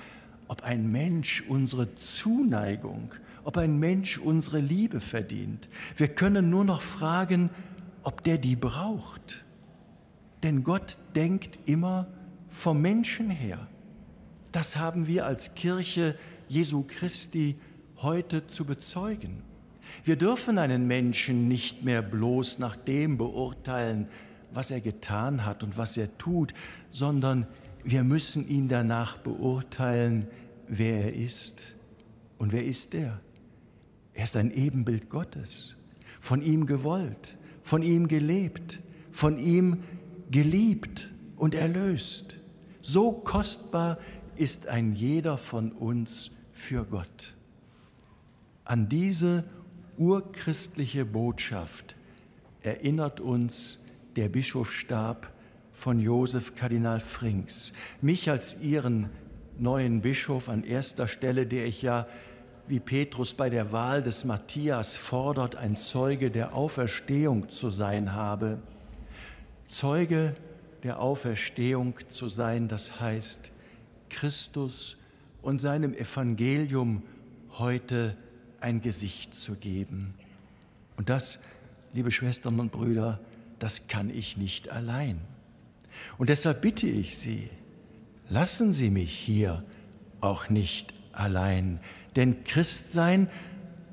ob ein Mensch unsere Zuneigung, ob ein Mensch unsere Liebe verdient. Wir können nur noch fragen, ob der die braucht. Denn Gott denkt immer vom Menschen her. Das haben wir als Kirche Jesu Christi heute zu bezeugen. Wir dürfen einen Menschen nicht mehr bloß nach dem beurteilen, was er getan hat und was er tut, sondern wir müssen ihn danach beurteilen, wer er ist. Und wer ist er? Er ist ein Ebenbild Gottes, von ihm gewollt, von ihm gelebt, von ihm geliebt und erlöst. So kostbar ist ein jeder von uns für Gott. An diese urchristliche Botschaft erinnert uns der Bischofsstab von Josef Kardinal Frings. Mich als ihren neuen Bischof an erster Stelle, der ich ja, wie Petrus bei der Wahl des Matthias fordert, ein Zeuge der Auferstehung zu sein habe. Zeuge der Auferstehung zu sein, das heißt, Christus und seinem Evangelium heute ein Gesicht zu geben. Und das, liebe Schwestern und Brüder, das kann ich nicht allein. Und deshalb bitte ich Sie, lassen Sie mich hier auch nicht allein. Denn Christsein,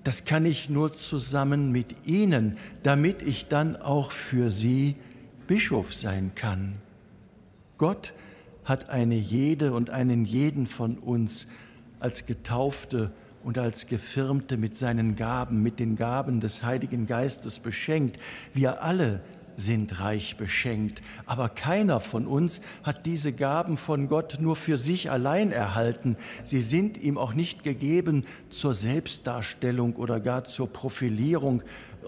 das kann ich nur zusammen mit Ihnen, damit ich dann auch für Sie Bischof sein kann. Gott hat eine jede und einen jeden von uns als Getaufte und als Gefirmte mit seinen Gaben, mit den Gaben des Heiligen Geistes beschenkt. Wir alle sind reich beschenkt, aber keiner von uns hat diese Gaben von Gott nur für sich allein erhalten. Sie sind ihm auch nicht gegeben zur Selbstdarstellung oder gar zur Profilierung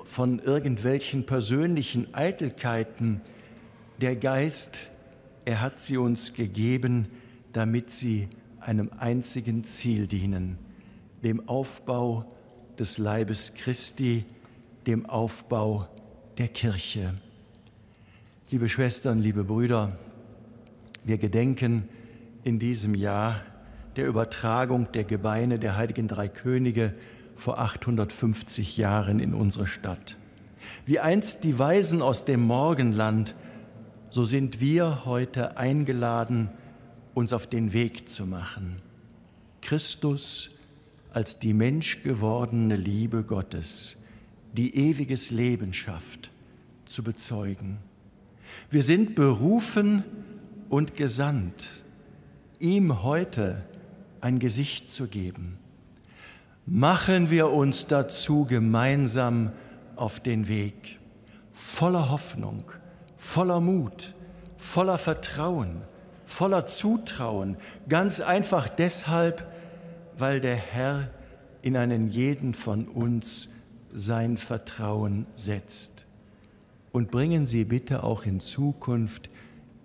von irgendwelchen persönlichen Eitelkeiten. Der Geist, er hat sie uns gegeben, damit sie einem einzigen Ziel dienen, dem Aufbau des Leibes Christi, dem Aufbau der Kirche. Liebe Schwestern, liebe Brüder, wir gedenken in diesem Jahr der Übertragung der Gebeine der heiligen drei Könige vor 850 Jahren in unsere Stadt. Wie einst die Weisen aus dem Morgenland, so sind wir heute eingeladen, uns auf den Weg zu machen. Christus als die menschgewordene Liebe Gottes, die ewiges Leben schafft, zu bezeugen. Wir sind berufen und gesandt, ihm heute ein Gesicht zu geben. Machen wir uns dazu gemeinsam auf den Weg, voller Hoffnung, voller Mut, voller Vertrauen, voller Zutrauen, ganz einfach deshalb, weil der Herr in einen jeden von uns sein Vertrauen setzt. Und bringen Sie bitte auch in Zukunft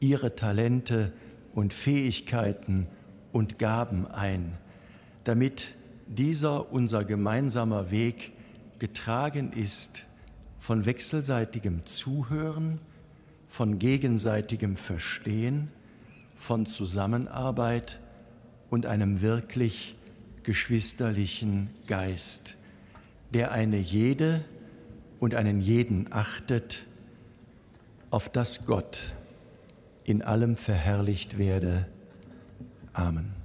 Ihre Talente und Fähigkeiten und Gaben ein, damit dieser unser gemeinsamer Weg getragen ist von wechselseitigem Zuhören, von gegenseitigem Verstehen, von Zusammenarbeit und einem wirklich geschwisterlichen Geist, der eine jede und einen jeden achtet, auf dass Gott in allem verherrlicht werde. Amen.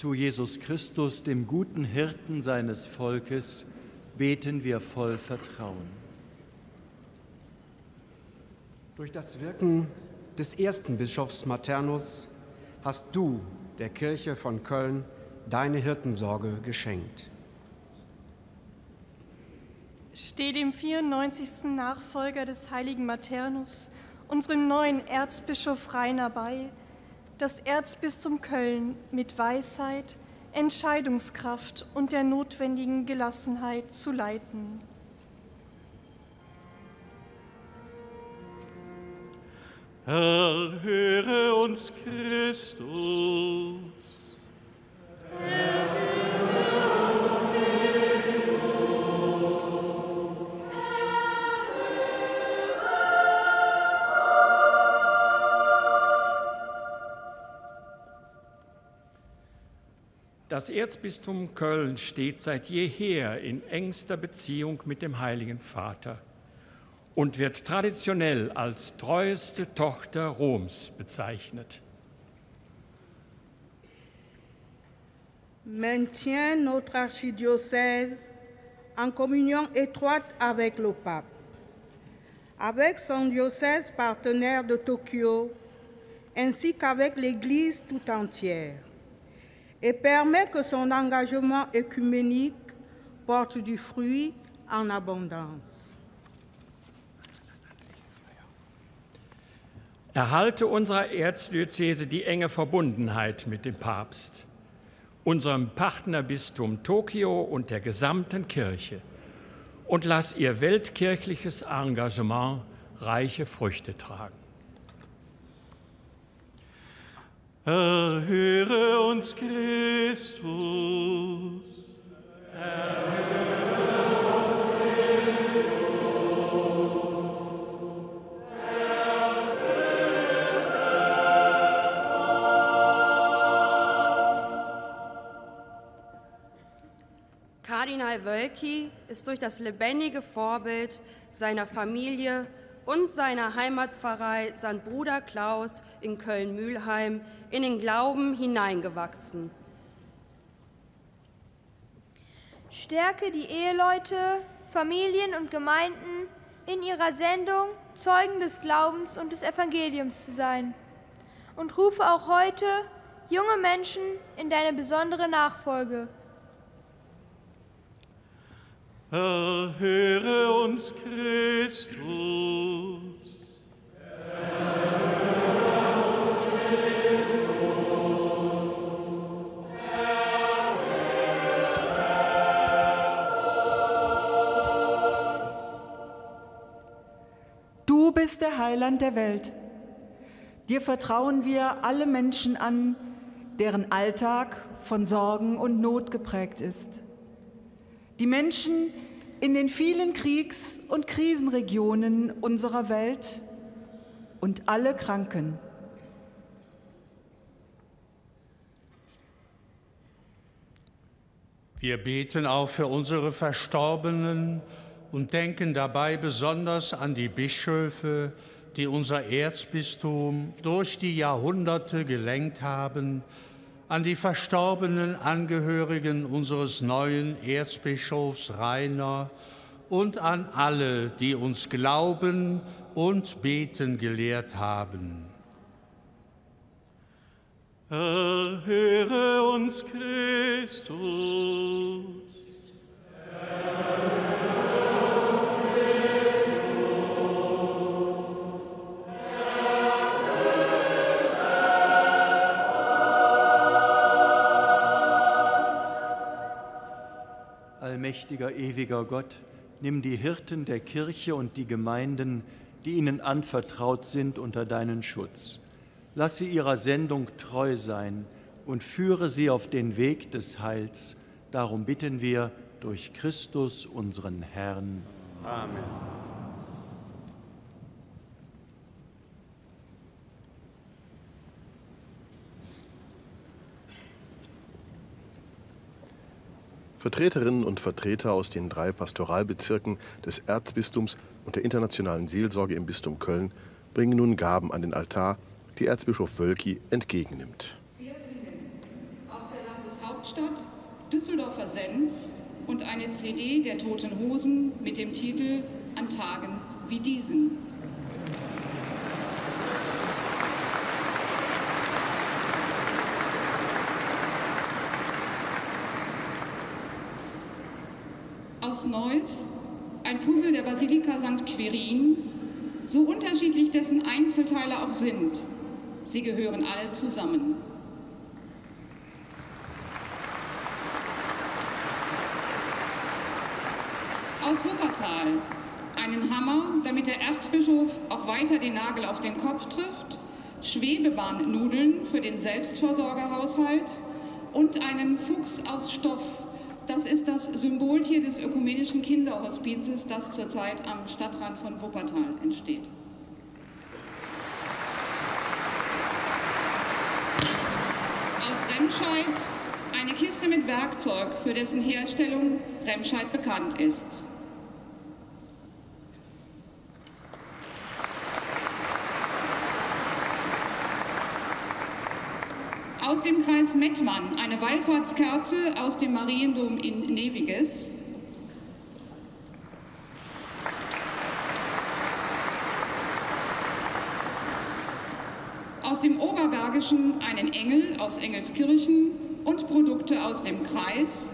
Zu Jesus Christus, dem guten Hirten seines Volkes, beten wir voll Vertrauen. Durch das Wirken des ersten Bischofs Maternus hast du der Kirche von Köln deine Hirtensorge geschenkt. Steh dem 94. Nachfolger des heiligen Maternus, unserem neuen Erzbischof Rainer bei, das Erzbistum Köln mit Weisheit, Entscheidungskraft und der notwendigen Gelassenheit zu leiten. Herr, höre uns Christus. Das Erzbistum Köln steht seit jeher in engster Beziehung mit dem Heiligen Vater und wird traditionell als treueste Tochter Roms bezeichnet. Maintient notre archidiocèse en communion étroite avec le pape, avec son diocèse partenaire de Tokyo, ainsi qu'avec l'Église tout entière, et permet que son engagement écuménique porte du fruit en abondance. Erhalte unserer Erzdiözese die enge Verbundenheit mit dem Papst, unserem Partnerbistum Tokio und der gesamten Kirche und lass ihr weltkirchliches Engagement reiche Früchte tragen. Erhöre uns Christus. Kardinal Wölki ist durch das lebendige Vorbild seiner Familie und seiner Heimatpfarrei St. Bruder Klaus in Köln-Mühlheim in den Glauben hineingewachsen. Stärke die Eheleute, Familien und Gemeinden in ihrer Sendung, Zeugen des Glaubens und des Evangeliums zu sein. Und rufe auch heute junge Menschen in deine besondere Nachfolge. Erhöre uns Christus. Du bist der Heiland der Welt. Dir vertrauen wir alle Menschen an, deren Alltag von Sorgen und Not geprägt ist. Die Menschen in den vielen Kriegs- und Krisenregionen unserer Welt und alle Kranken. Wir beten auch für unsere Verstorbenen und denken dabei besonders an die Bischöfe, die unser Erzbistum durch die Jahrhunderte gelenkt haben, an die verstorbenen Angehörigen unseres neuen Erzbischofs Rainer und an alle, die uns Glauben und Beten gelehrt haben. Erhöre uns Christus. Allmächtiger, ewiger Gott, nimm die Hirten der Kirche und die Gemeinden, die ihnen anvertraut sind, unter deinen Schutz. Lass sie ihrer Sendung treu sein und führe sie auf den Weg des Heils. Darum bitten wir durch Christus, unseren Herrn. Amen. Vertreterinnen und Vertreter aus den drei Pastoralbezirken des Erzbistums und der internationalen Seelsorge im Bistum Köln bringen nun Gaben an den Altar, die Erzbischof Wölki entgegennimmt. Wir bringen auf der Hauptstadt, Düsseldorfer Senf und eine CD der Toten Hosen mit dem Titel An Tagen wie diesen. Aus Neuss ein Puzzle der Basilika St. Quirin, so unterschiedlich dessen Einzelteile auch sind. Sie gehören alle zusammen. Aus Wuppertal einen Hammer, damit der Erzbischof auch weiter den Nagel auf den Kopf trifft, Schwebebahnnudeln für den Selbstversorgerhaushalt und einen Fuchs aus Stoff. Das ist das Symboltier des ökumenischen Kinderhospizes, das zurzeit am Stadtrand von Wuppertal entsteht. Aus Remscheid eine Kiste mit Werkzeug, für dessen Herstellung Remscheid bekannt ist. Aus dem Kreis Mettmann eine Wallfahrtskerze aus dem Mariendom in Neviges. Aus dem Oberbergischen einen Engel aus Engelskirchen und Produkte aus dem Kreis.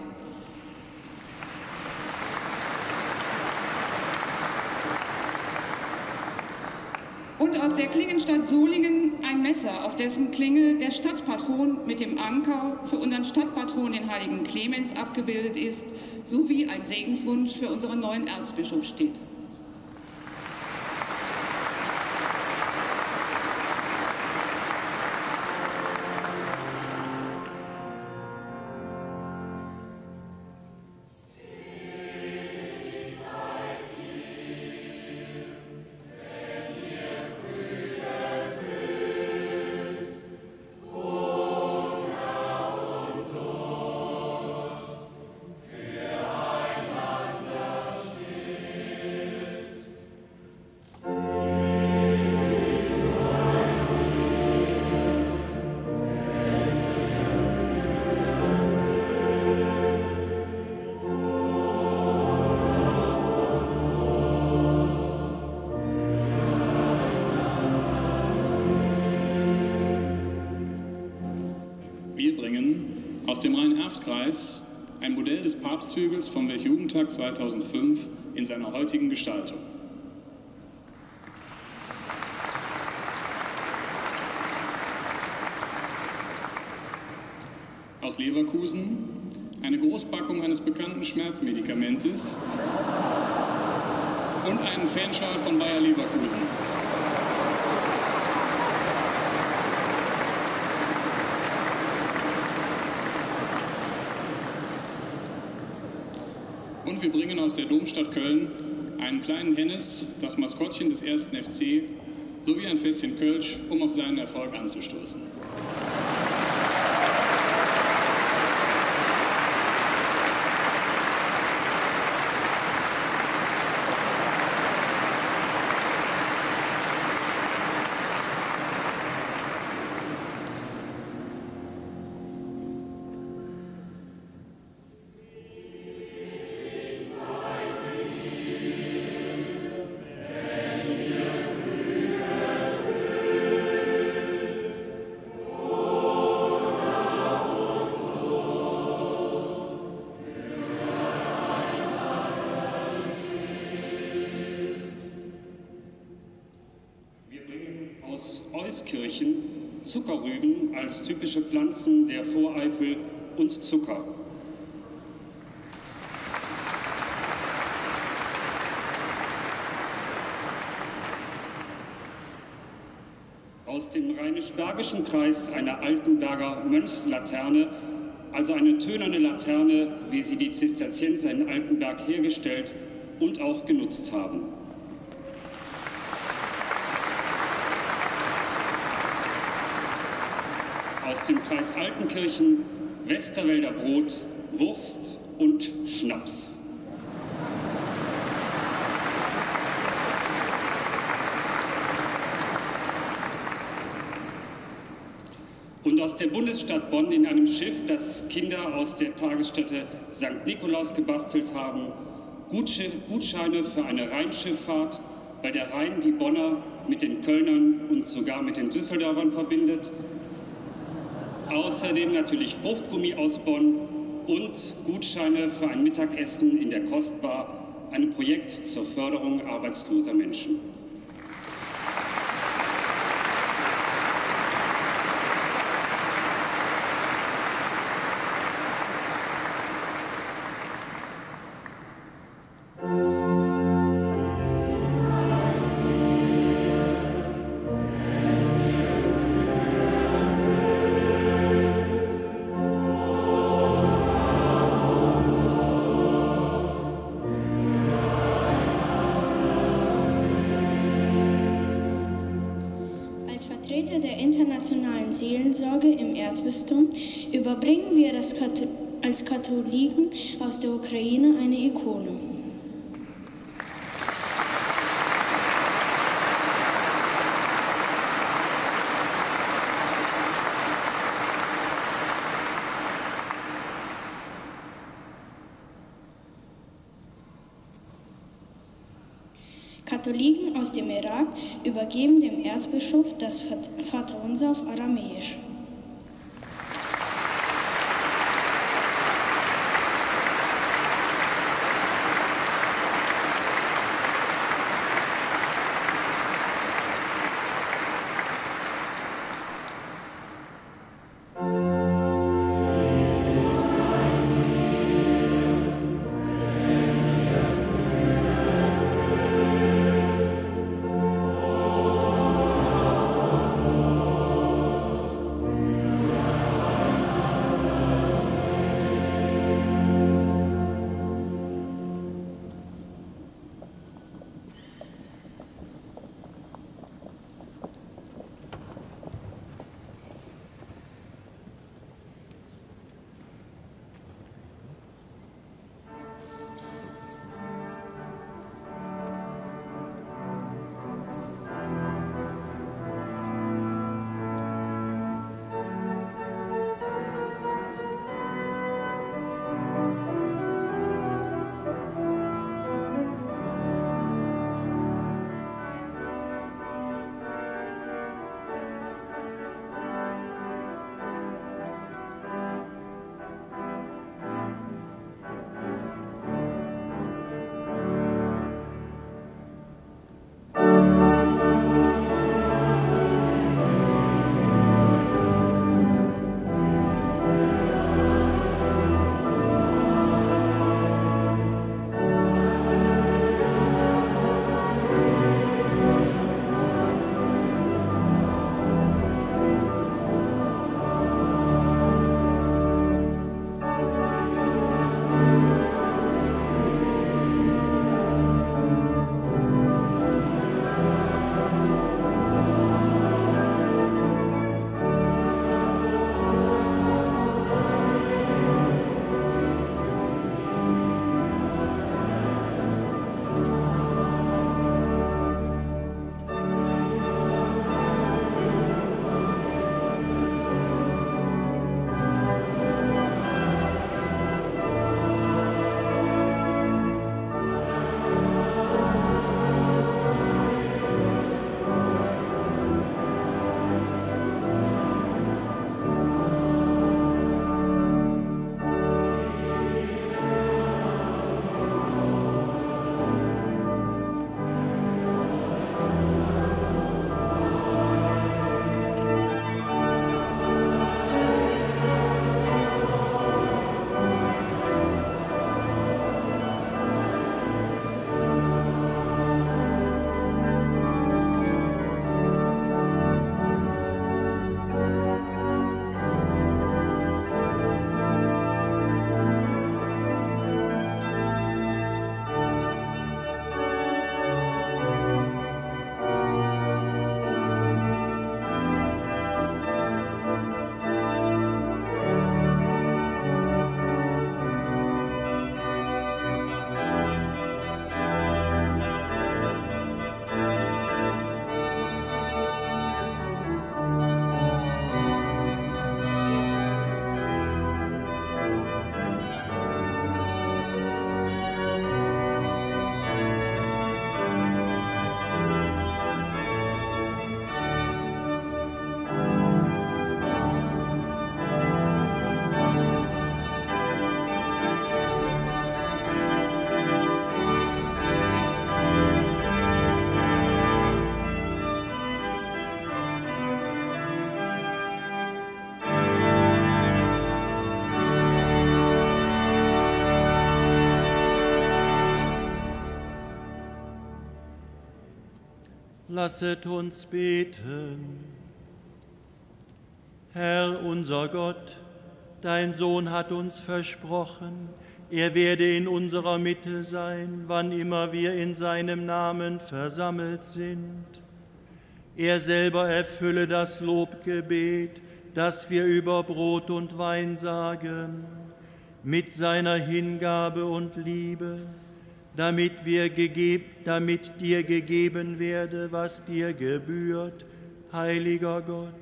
Und aus der Klingenstadt Solingen Messer, auf dessen Klinge der Stadtpatron mit dem Anker für unseren Stadtpatron, den heiligen Clemens, abgebildet ist, sowie ein Segenswunsch für unseren neuen Erzbischof steht. Des Papsthügels vom Weltjugendtag 2005 in seiner heutigen Gestaltung. Aus Leverkusen eine Großpackung eines bekannten Schmerzmedikamentes und einen Fanschal von Bayer Leverkusen. Und wir bringen aus der Domstadt Köln einen kleinen Hennes, das Maskottchen des ersten FC, sowie ein Fässchen Kölsch, um auf seinen Erfolg anzustoßen. Pflanzen der Voreifel und Zucker. Aus dem rheinisch-bergischen Kreis eine Altenberger Mönchslaterne, also eine tönerne Laterne, wie sie die Zisterzienser in Altenberg hergestellt und auch genutzt haben. Aus dem Kreis Altenkirchen Westerwälder Brot, Wurst und Schnaps. Und aus der Bundesstadt Bonn in einem Schiff, das Kinder aus der Tagesstätte St. Nikolaus gebastelt haben, Gutscheine für eine Rheinschifffahrt, weil der Rhein die Bonner mit den Kölnern und sogar mit den Düsseldorfern verbindet. Außerdem natürlich Fruchtgummi aus Bonn und Gutscheine für ein Mittagessen in der Kostbar, einem Projekt zur Förderung arbeitsloser Menschen. Seelsorge im Erzbistum überbringen wir als Katholiken aus der Ukraine eine Ikone. Katholiken aus dem Irak übergeben dem Erzbischof das Vaterunser auf Aramäisch. Lasset uns beten. Herr unser Gott, dein Sohn hat uns versprochen, er werde in unserer Mitte sein, wann immer wir in seinem Namen versammelt sind. Er selber erfülle das Lobgebet, das wir über Brot und Wein sagen, mit seiner Hingabe und Liebe, damit, wir damit dir gegeben werde, was dir gebührt, heiliger Gott.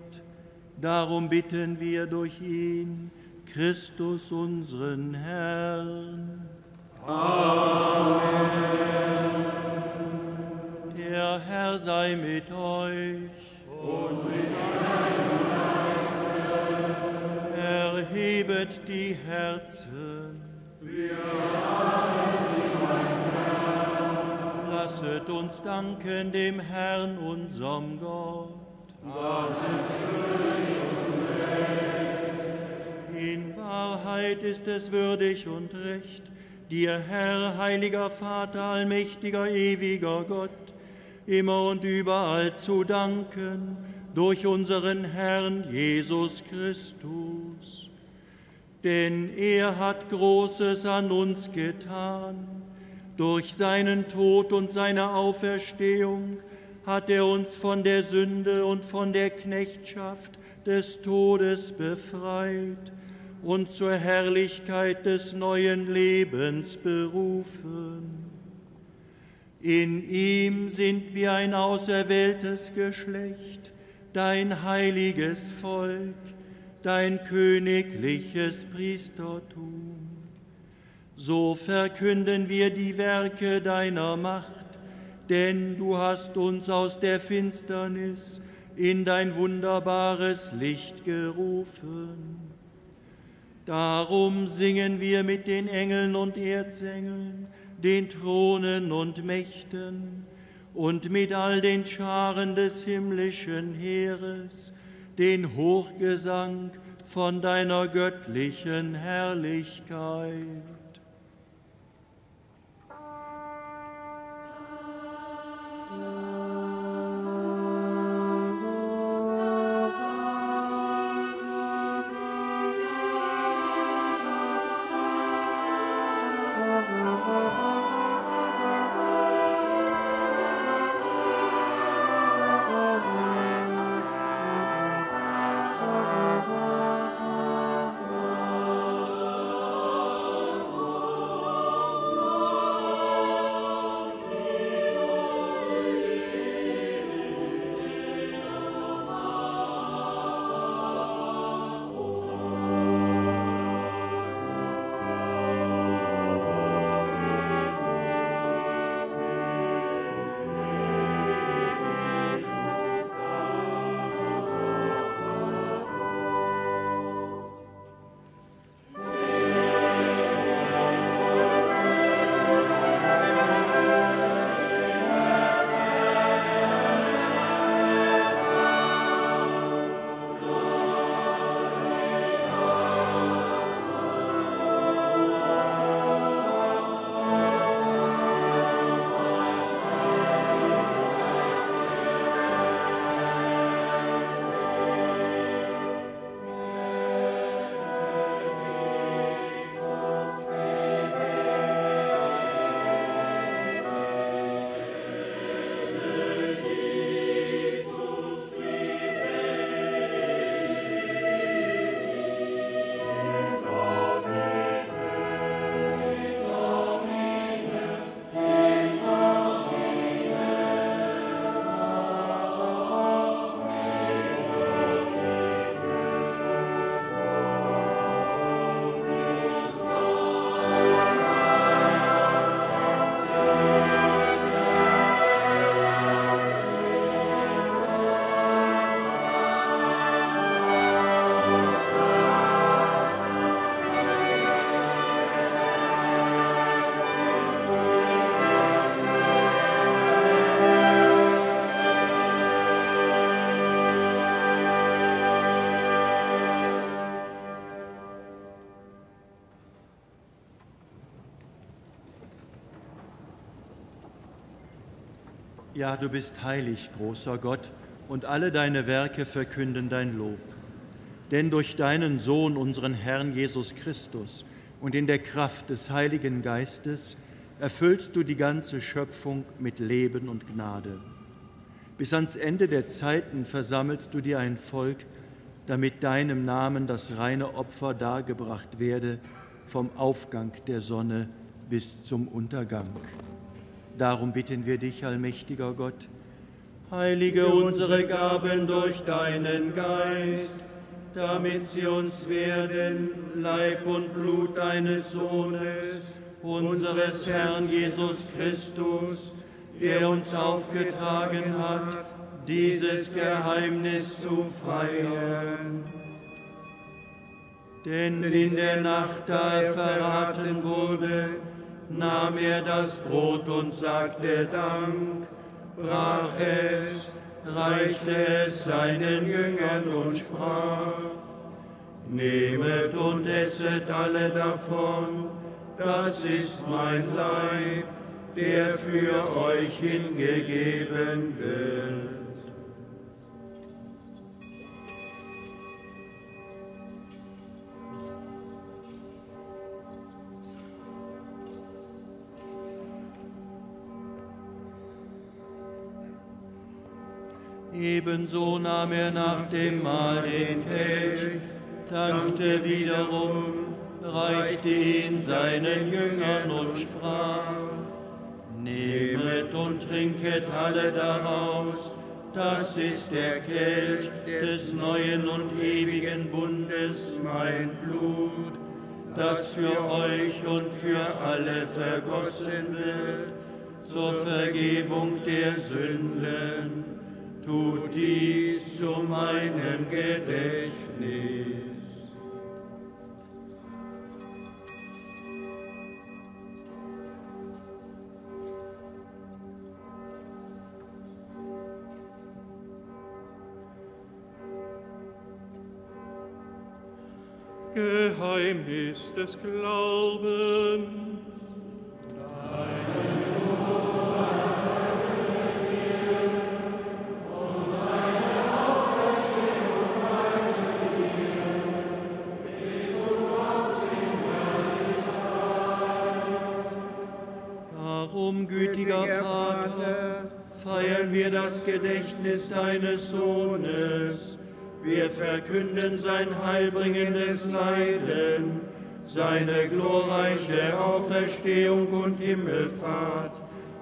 Darum bitten wir durch ihn, Christus unseren Herrn. Amen. Der Herr sei mit euch. Und mit deinem Geiste. Erhebet die Herzen. Wir Lasset uns danken dem Herrn, unserem Gott. Das ist in Wahrheit ist es würdig und recht, dir, Herr, heiliger Vater, allmächtiger, ewiger Gott, immer und überall zu danken durch unseren Herrn Jesus Christus. Denn er hat Großes an uns getan. Durch seinen Tod und seine Auferstehung hat er uns von der Sünde und von der Knechtschaft des Todes befreit und zur Herrlichkeit des neuen Lebens berufen. In ihm sind wir ein auserwähltes Geschlecht, dein heiliges Volk, dein königliches Priestertum. So verkünden wir die Werke deiner Macht, denn du hast uns aus der Finsternis in dein wunderbares Licht gerufen. Darum singen wir mit den Engeln und Erzengeln, den Thronen und Mächten und mit all den Scharen des himmlischen Heeres den Hochgesang von deiner göttlichen Herrlichkeit. Ja, du bist heilig, großer Gott, und alle deine Werke verkünden dein Lob. Denn durch deinen Sohn, unseren Herrn Jesus Christus, und in der Kraft des Heiligen Geistes erfüllst du die ganze Schöpfung mit Leben und Gnade. Bis ans Ende der Zeiten versammelst du dir ein Volk, damit deinem Namen das reine Opfer dargebracht werde, vom Aufgang der Sonne bis zum Untergang. Darum bitten wir dich, allmächtiger Gott, heilige unsere Gaben durch deinen Geist, damit sie uns werden, Leib und Blut deines Sohnes, unseres Herrn Jesus Christus, der uns aufgetragen hat, dieses Geheimnis zu feiern. Denn in der Nacht, da er verraten wurde, nahm er das Brot und sagte Dank, brach es, reichte es seinen Jüngern und sprach, Nehmet und esset alle davon, das ist mein Leib, der für euch hingegeben wird. Ebenso nahm er nach dem Mahl den Kelch, dankte wiederum, reichte ihn seinen Jüngern und sprach, Nehmet und trinket alle daraus, das ist der Kelch des neuen und ewigen Bundes, mein Blut, das für euch und für alle vergossen wird, zur Vergebung der Sünden tut dies zu meinem Gedächtnis. Geheimnis des Glaubens. Deine Gütiger Vater, feiern wir das Gedächtnis deines Sohnes. Wir verkünden sein heilbringendes Leiden, seine glorreiche Auferstehung und Himmelfahrt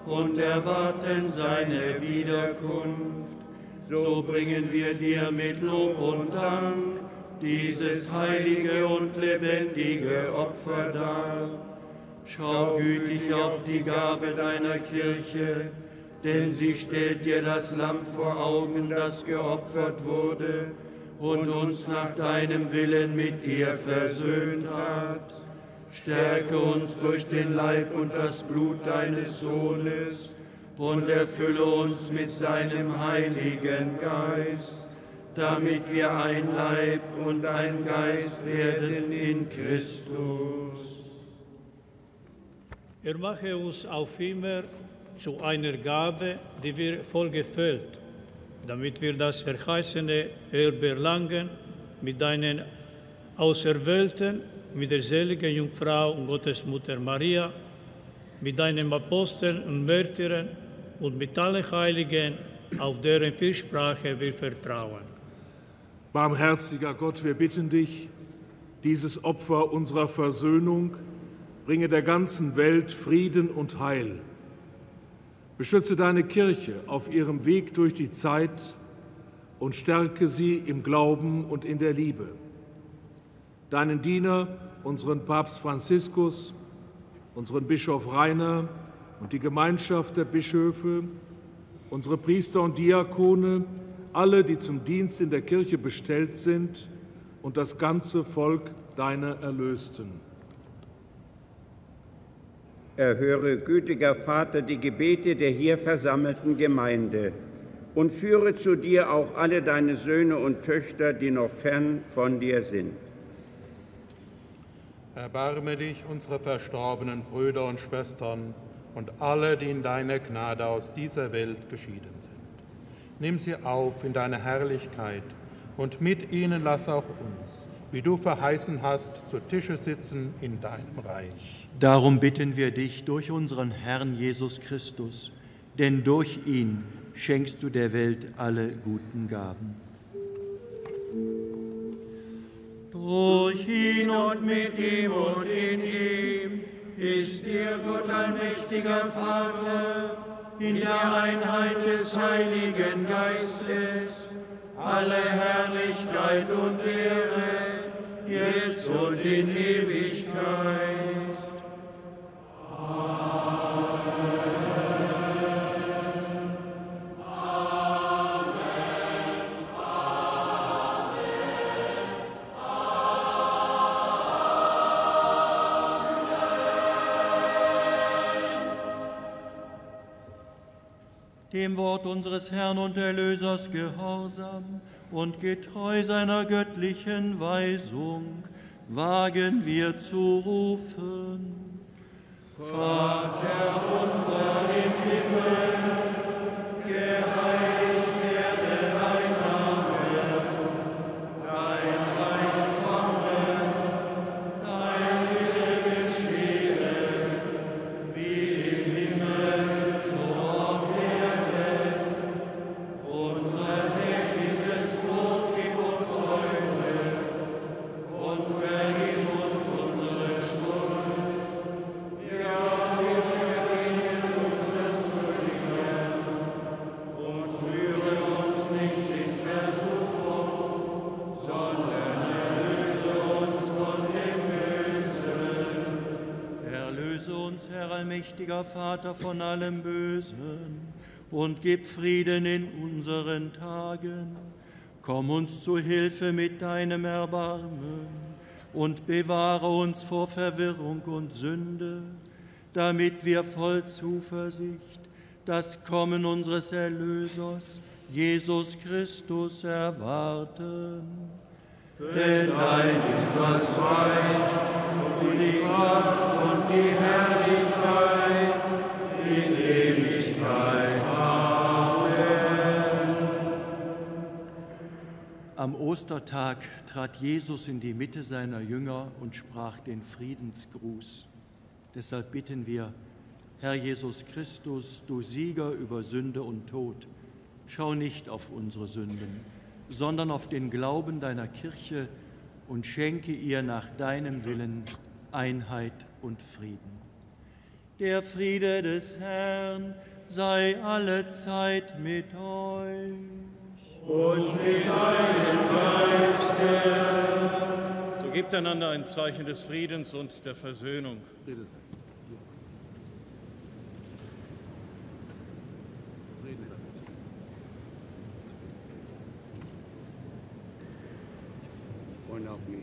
und erwarten seine Wiederkunft. So bringen wir dir mit Lob und Dank dieses heilige und lebendige Opfer dar Schau gütig auf die Gabe deiner Kirche, denn sie stellt dir das Lamm vor Augen, das geopfert wurde und uns nach deinem Willen mit ihr versöhnt hat. Stärke uns durch den Leib und das Blut deines Sohnes und erfülle uns mit seinem Heiligen Geist, damit wir ein Leib und ein Geist werden in Christus. Er mache uns auf immer zu einer Gabe, die wir vollgefüllt, damit wir das verheißene Erbe erlangen mit deinen Auserwählten, mit der seligen Jungfrau und Gottesmutter Maria, mit deinen Aposteln und Märtyrern und mit allen Heiligen, auf deren Fürsprache wir vertrauen. Barmherziger Gott, wir bitten dich, dieses Opfer unserer Versöhnung, bringe der ganzen Welt Frieden und Heil. Beschütze deine Kirche auf ihrem Weg durch die Zeit und stärke sie im Glauben und in der Liebe. Deinen Diener, unseren Papst Franziskus, unseren Bischof Rainer und die Gemeinschaft der Bischöfe, unsere Priester und Diakone, alle, die zum Dienst in der Kirche bestellt sind und das ganze Volk deiner Erlösten. Erhöre, gütiger Vater, die Gebete der hier versammelten Gemeinde und führe zu dir auch alle deine Söhne und Töchter, die noch fern von dir sind. Erbarme dich unserer verstorbenen Brüder und Schwestern und alle, die in deiner Gnade aus dieser Welt geschieden sind. Nimm sie auf in deine Herrlichkeit und mit ihnen lass auch uns, wie du verheißen hast, zu Tische sitzen in deinem Reich. Darum bitten wir dich durch unseren Herrn Jesus Christus, denn durch ihn schenkst du der Welt alle guten Gaben. Durch ihn und mit ihm und in ihm ist dir Gott allmächtiger Vater, in der Einheit des Heiligen Geistes, alle Herrlichkeit und Ehre, jetzt und in Ewigkeit. Dem Wort unseres Herrn und Erlösers gehorsam und getreu seiner göttlichen Weisung, wagen wir zu rufen. Vater unser im Himmel, geheiligt allmächtiger Vater, von allem Bösen und gib Frieden in unseren Tagen. Komm uns zu Hilfe mit deinem Erbarmen und bewahre uns vor Verwirrung und Sünde, damit wir voll Zuversicht das Kommen unseres Erlösers, Jesus Christus, erwarten. Denn dein ist das Reich und die Kraft und die Herrlichkeit in Ewigkeit. Amen. Am Ostertag trat Jesus in die Mitte seiner Jünger und sprach den Friedensgruß. Deshalb bitten wir, Herr Jesus Christus, du Sieger über Sünde und Tod, schau nicht auf unsere Sünden, sondern auf den Glauben deiner Kirche und schenke ihr nach deinem Willen Einheit und Frieden. Der Friede des Herrn sei alle Zeit mit euch. Und mit deinem Geiste. So gebt einander ein Zeichen des Friedens und der Versöhnung. Und auch mit mir.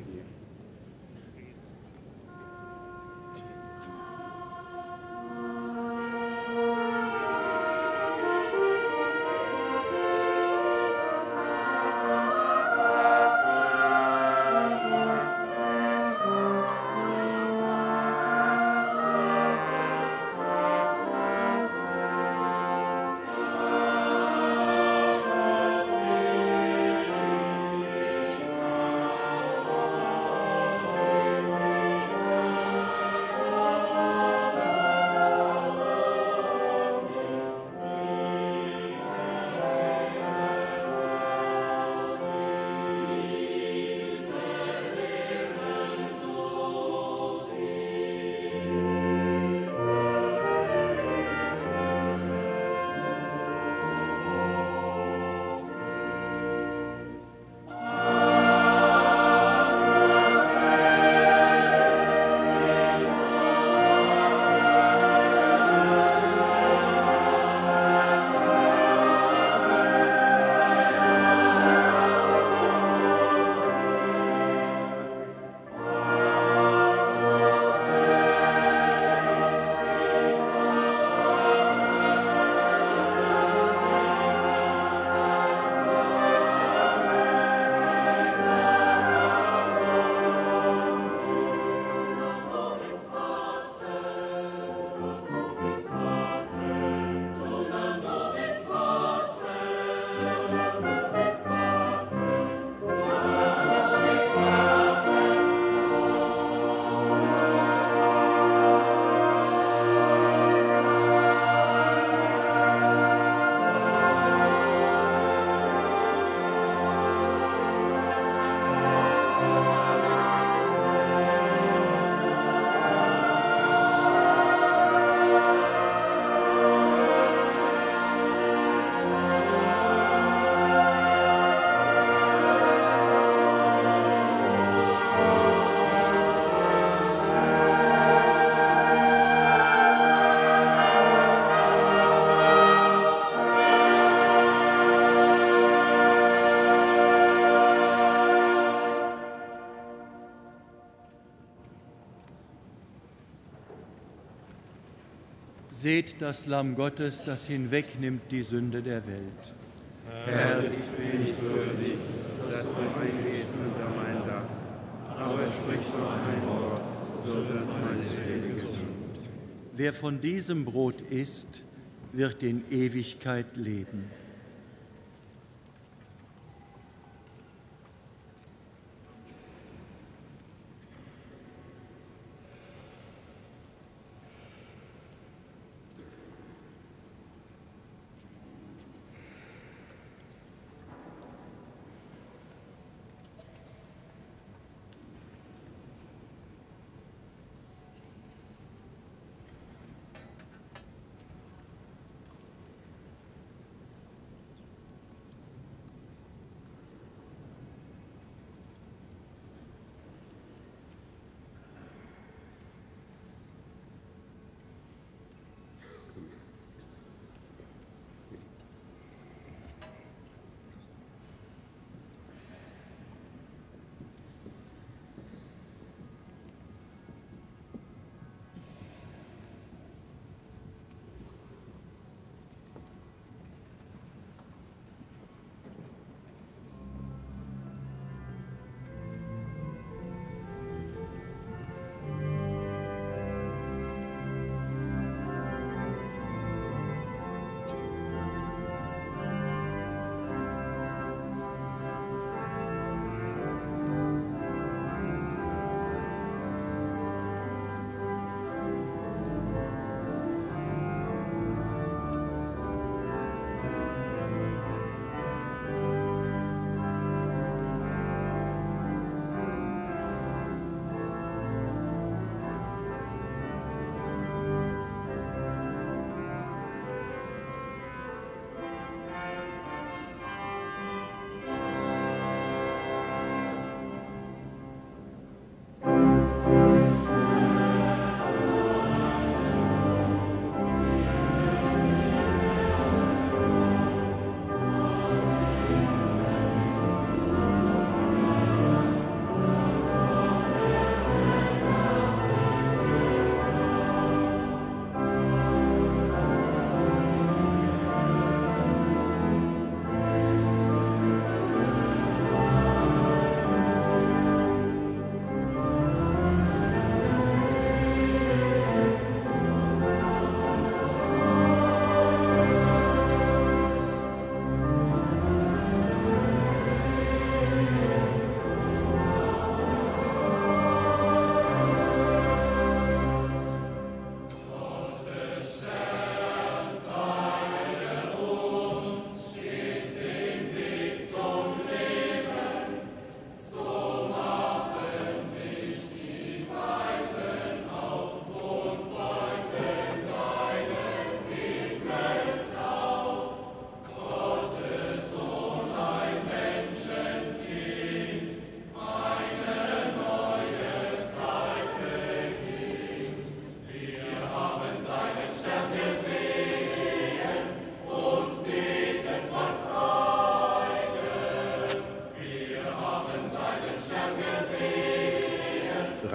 Seht das Lamm Gottes, das hinwegnimmt die Sünde der Welt. Herr, ich bin nicht würdig, dass du eingeht unter mein Dach, aber sprich nur ein Wort, so wird meine Seele gesund. Wer von diesem Brot isst, wird in Ewigkeit leben.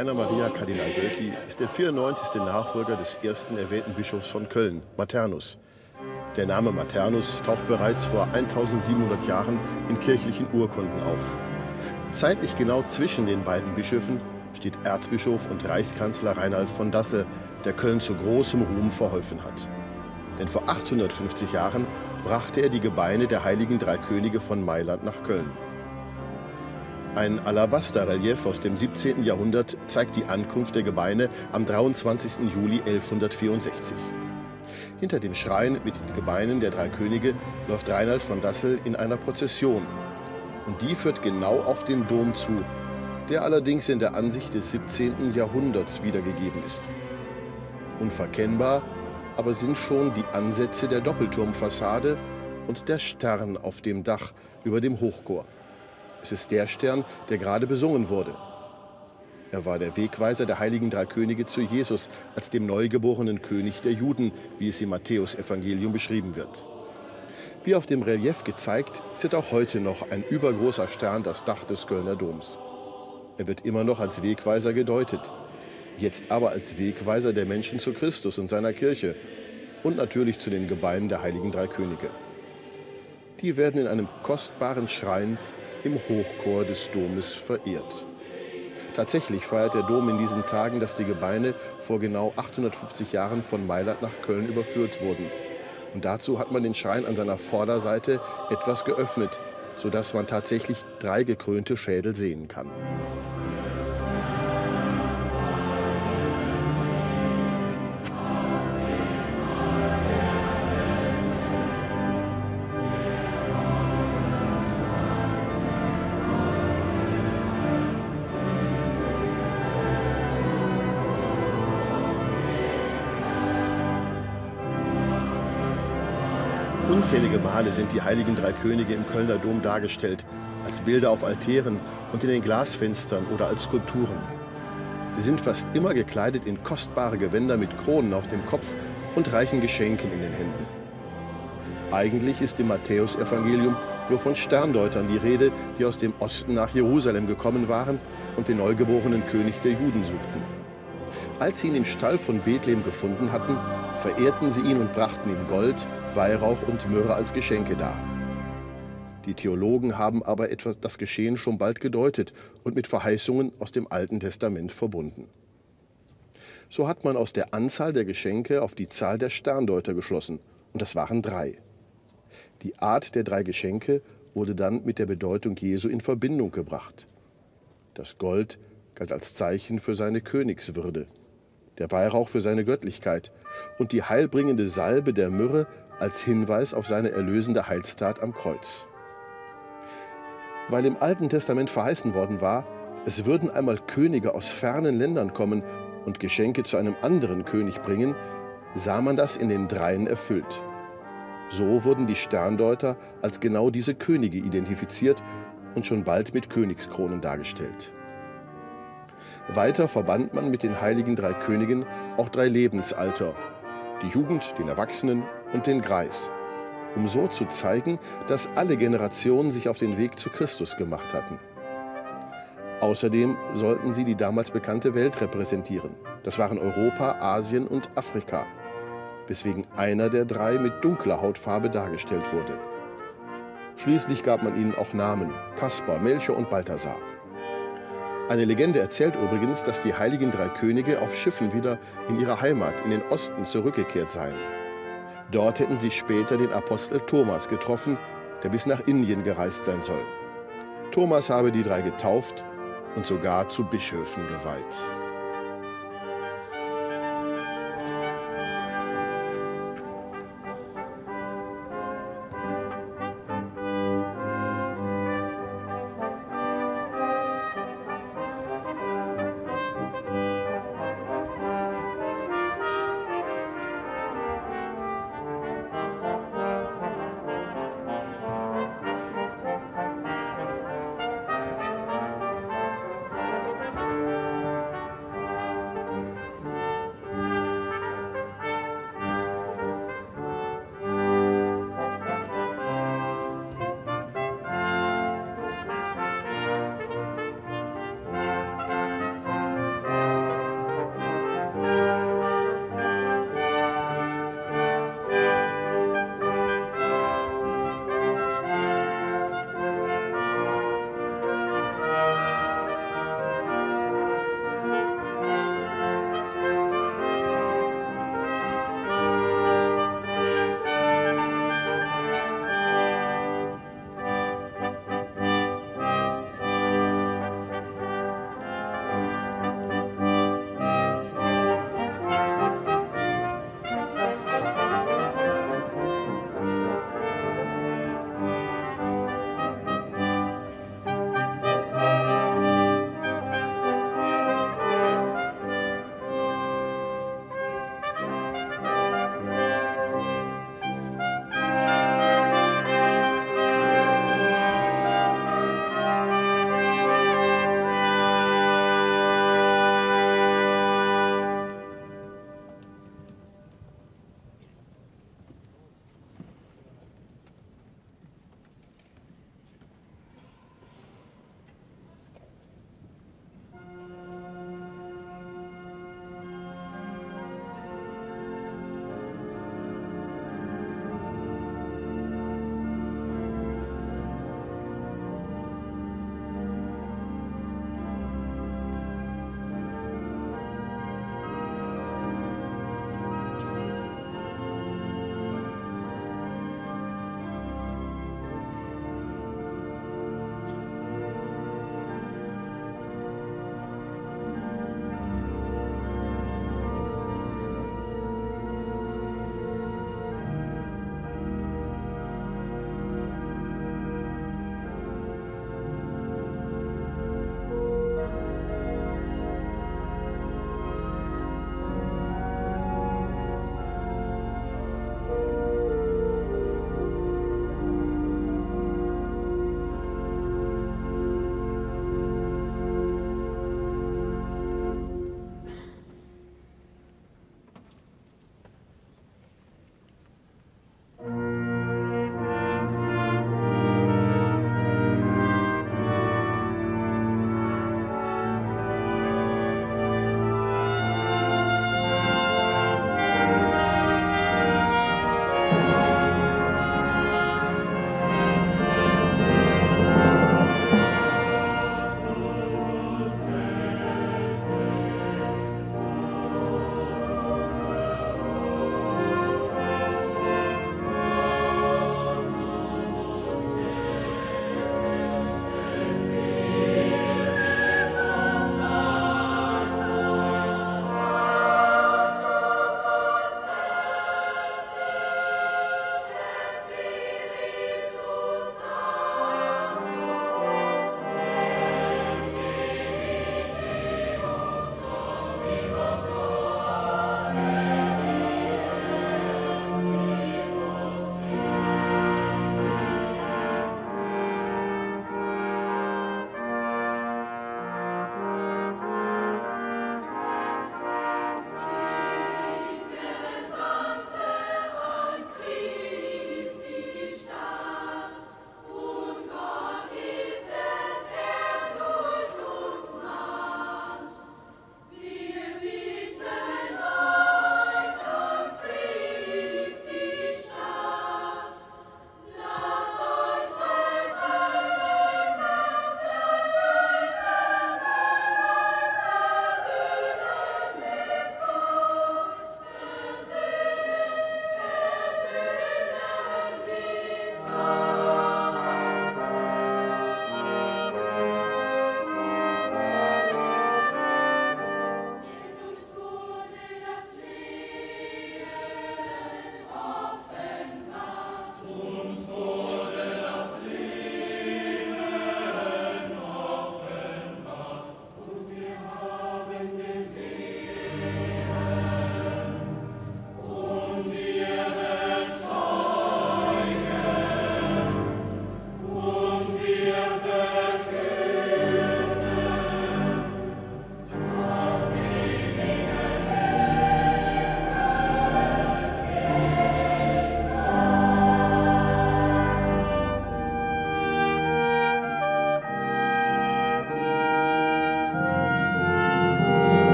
Rainer Maria Kardinal Wölki ist der 94. Nachfolger des ersten erwähnten Bischofs von Köln, Maternus. Der Name Maternus taucht bereits vor 1700 Jahren in kirchlichen Urkunden auf. Zeitlich genau zwischen den beiden Bischöfen steht Erzbischof und Reichskanzler Reinhard von Dassel, der Köln zu großem Ruhm verholfen hat. Denn vor 850 Jahren brachte er die Gebeine der heiligen drei Könige von Mailand nach Köln. Ein Alabaster-Relief aus dem 17. Jahrhundert zeigt die Ankunft der Gebeine am 23. Juli 1164. Hinter dem Schrein mit den Gebeinen der drei Könige läuft Reinhard von Dassel in einer Prozession. Und die führt genau auf den Dom zu, der allerdings in der Ansicht des 17. Jahrhunderts wiedergegeben ist. Unverkennbar aber sind schon die Ansätze der Doppelturmfassade und der Stern auf dem Dach über dem Hochchor. Es ist der Stern, der gerade besungen wurde. Er war der Wegweiser der heiligen drei Könige zu Jesus als dem neugeborenen König der Juden, wie es im Matthäusevangelium beschrieben wird. Wie auf dem Relief gezeigt, ziert auch heute noch ein übergroßer Stern das Dach des Kölner Doms. Er wird immer noch als Wegweiser gedeutet, jetzt aber als Wegweiser der Menschen zu Christus und seiner Kirche und natürlich zu den Gebeinen der heiligen drei Könige. Die werden in einem kostbaren Schrein im Hochchor des Domes verehrt. Tatsächlich feiert der Dom in diesen Tagen, dass die Gebeine vor genau 850 Jahren von Mailand nach Köln überführt wurden. Und dazu hat man den Schrein an seiner Vorderseite etwas geöffnet, sodass man tatsächlich drei gekrönte Schädel sehen kann. Unzählige Male sind die heiligen drei Könige im Kölner Dom dargestellt, als Bilder auf Altären und in den Glasfenstern oder als Skulpturen. Sie sind fast immer gekleidet in kostbare Gewänder mit Kronen auf dem Kopf und reichen Geschenken in den Händen. Eigentlich ist im Matthäusevangelium nur von Sterndeutern die Rede, die aus dem Osten nach Jerusalem gekommen waren und den neugeborenen König der Juden suchten. Als sie ihn im Stall von Bethlehem gefunden hatten, verehrten sie ihn und brachten ihm Gold, Weihrauch und Myrrhe als Geschenke dar. Die Theologen haben aber etwa das Geschehen schon bald gedeutet und mit Verheißungen aus dem Alten Testament verbunden. So hat man aus der Anzahl der Geschenke auf die Zahl der Sterndeuter geschlossen, und das waren drei. Die Art der drei Geschenke wurde dann mit der Bedeutung Jesu in Verbindung gebracht. Das Gold galt als Zeichen für seine Königswürde, der Weihrauch für seine Göttlichkeit und die heilbringende Salbe der Myrrhe als Hinweis auf seine erlösende Heilstat am Kreuz. Weil im Alten Testament verheißen worden war, es würden einmal Könige aus fernen Ländern kommen und Geschenke zu einem anderen König bringen, sah man das in den Dreien erfüllt. So wurden die Sterndeuter als genau diese Könige identifiziert und schon bald mit Königskronen dargestellt. Weiter verband man mit den heiligen drei Königen auch drei Lebensalter, die Jugend, den Erwachsenen und den Greis, um so zu zeigen, dass alle Generationen sich auf den Weg zu Christus gemacht hatten. Außerdem sollten sie die damals bekannte Welt repräsentieren. Das waren Europa, Asien und Afrika, weswegen einer der drei mit dunkler Hautfarbe dargestellt wurde. Schließlich gab man ihnen auch Namen, Kaspar, Melchior und Balthasar. Eine Legende erzählt übrigens, dass die heiligen drei Könige auf Schiffen wieder in ihre Heimat, in den Osten, zurückgekehrt seien. Dort hätten sie später den Apostel Thomas getroffen, der bis nach Indien gereist sein soll. Thomas habe die drei getauft und sogar zu Bischöfen geweiht.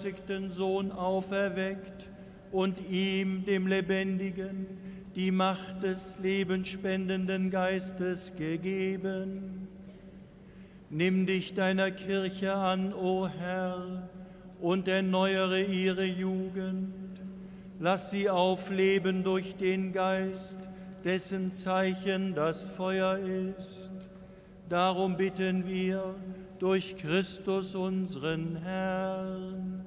Gekreuzigten Sohn auferweckt und ihm, dem Lebendigen, die Macht des lebenspendenden Geistes gegeben. Nimm dich deiner Kirche an, o Herr, und erneuere ihre Jugend. Lass sie aufleben durch den Geist, dessen Zeichen das Feuer ist. Darum bitten wir durch Christus unseren Herrn.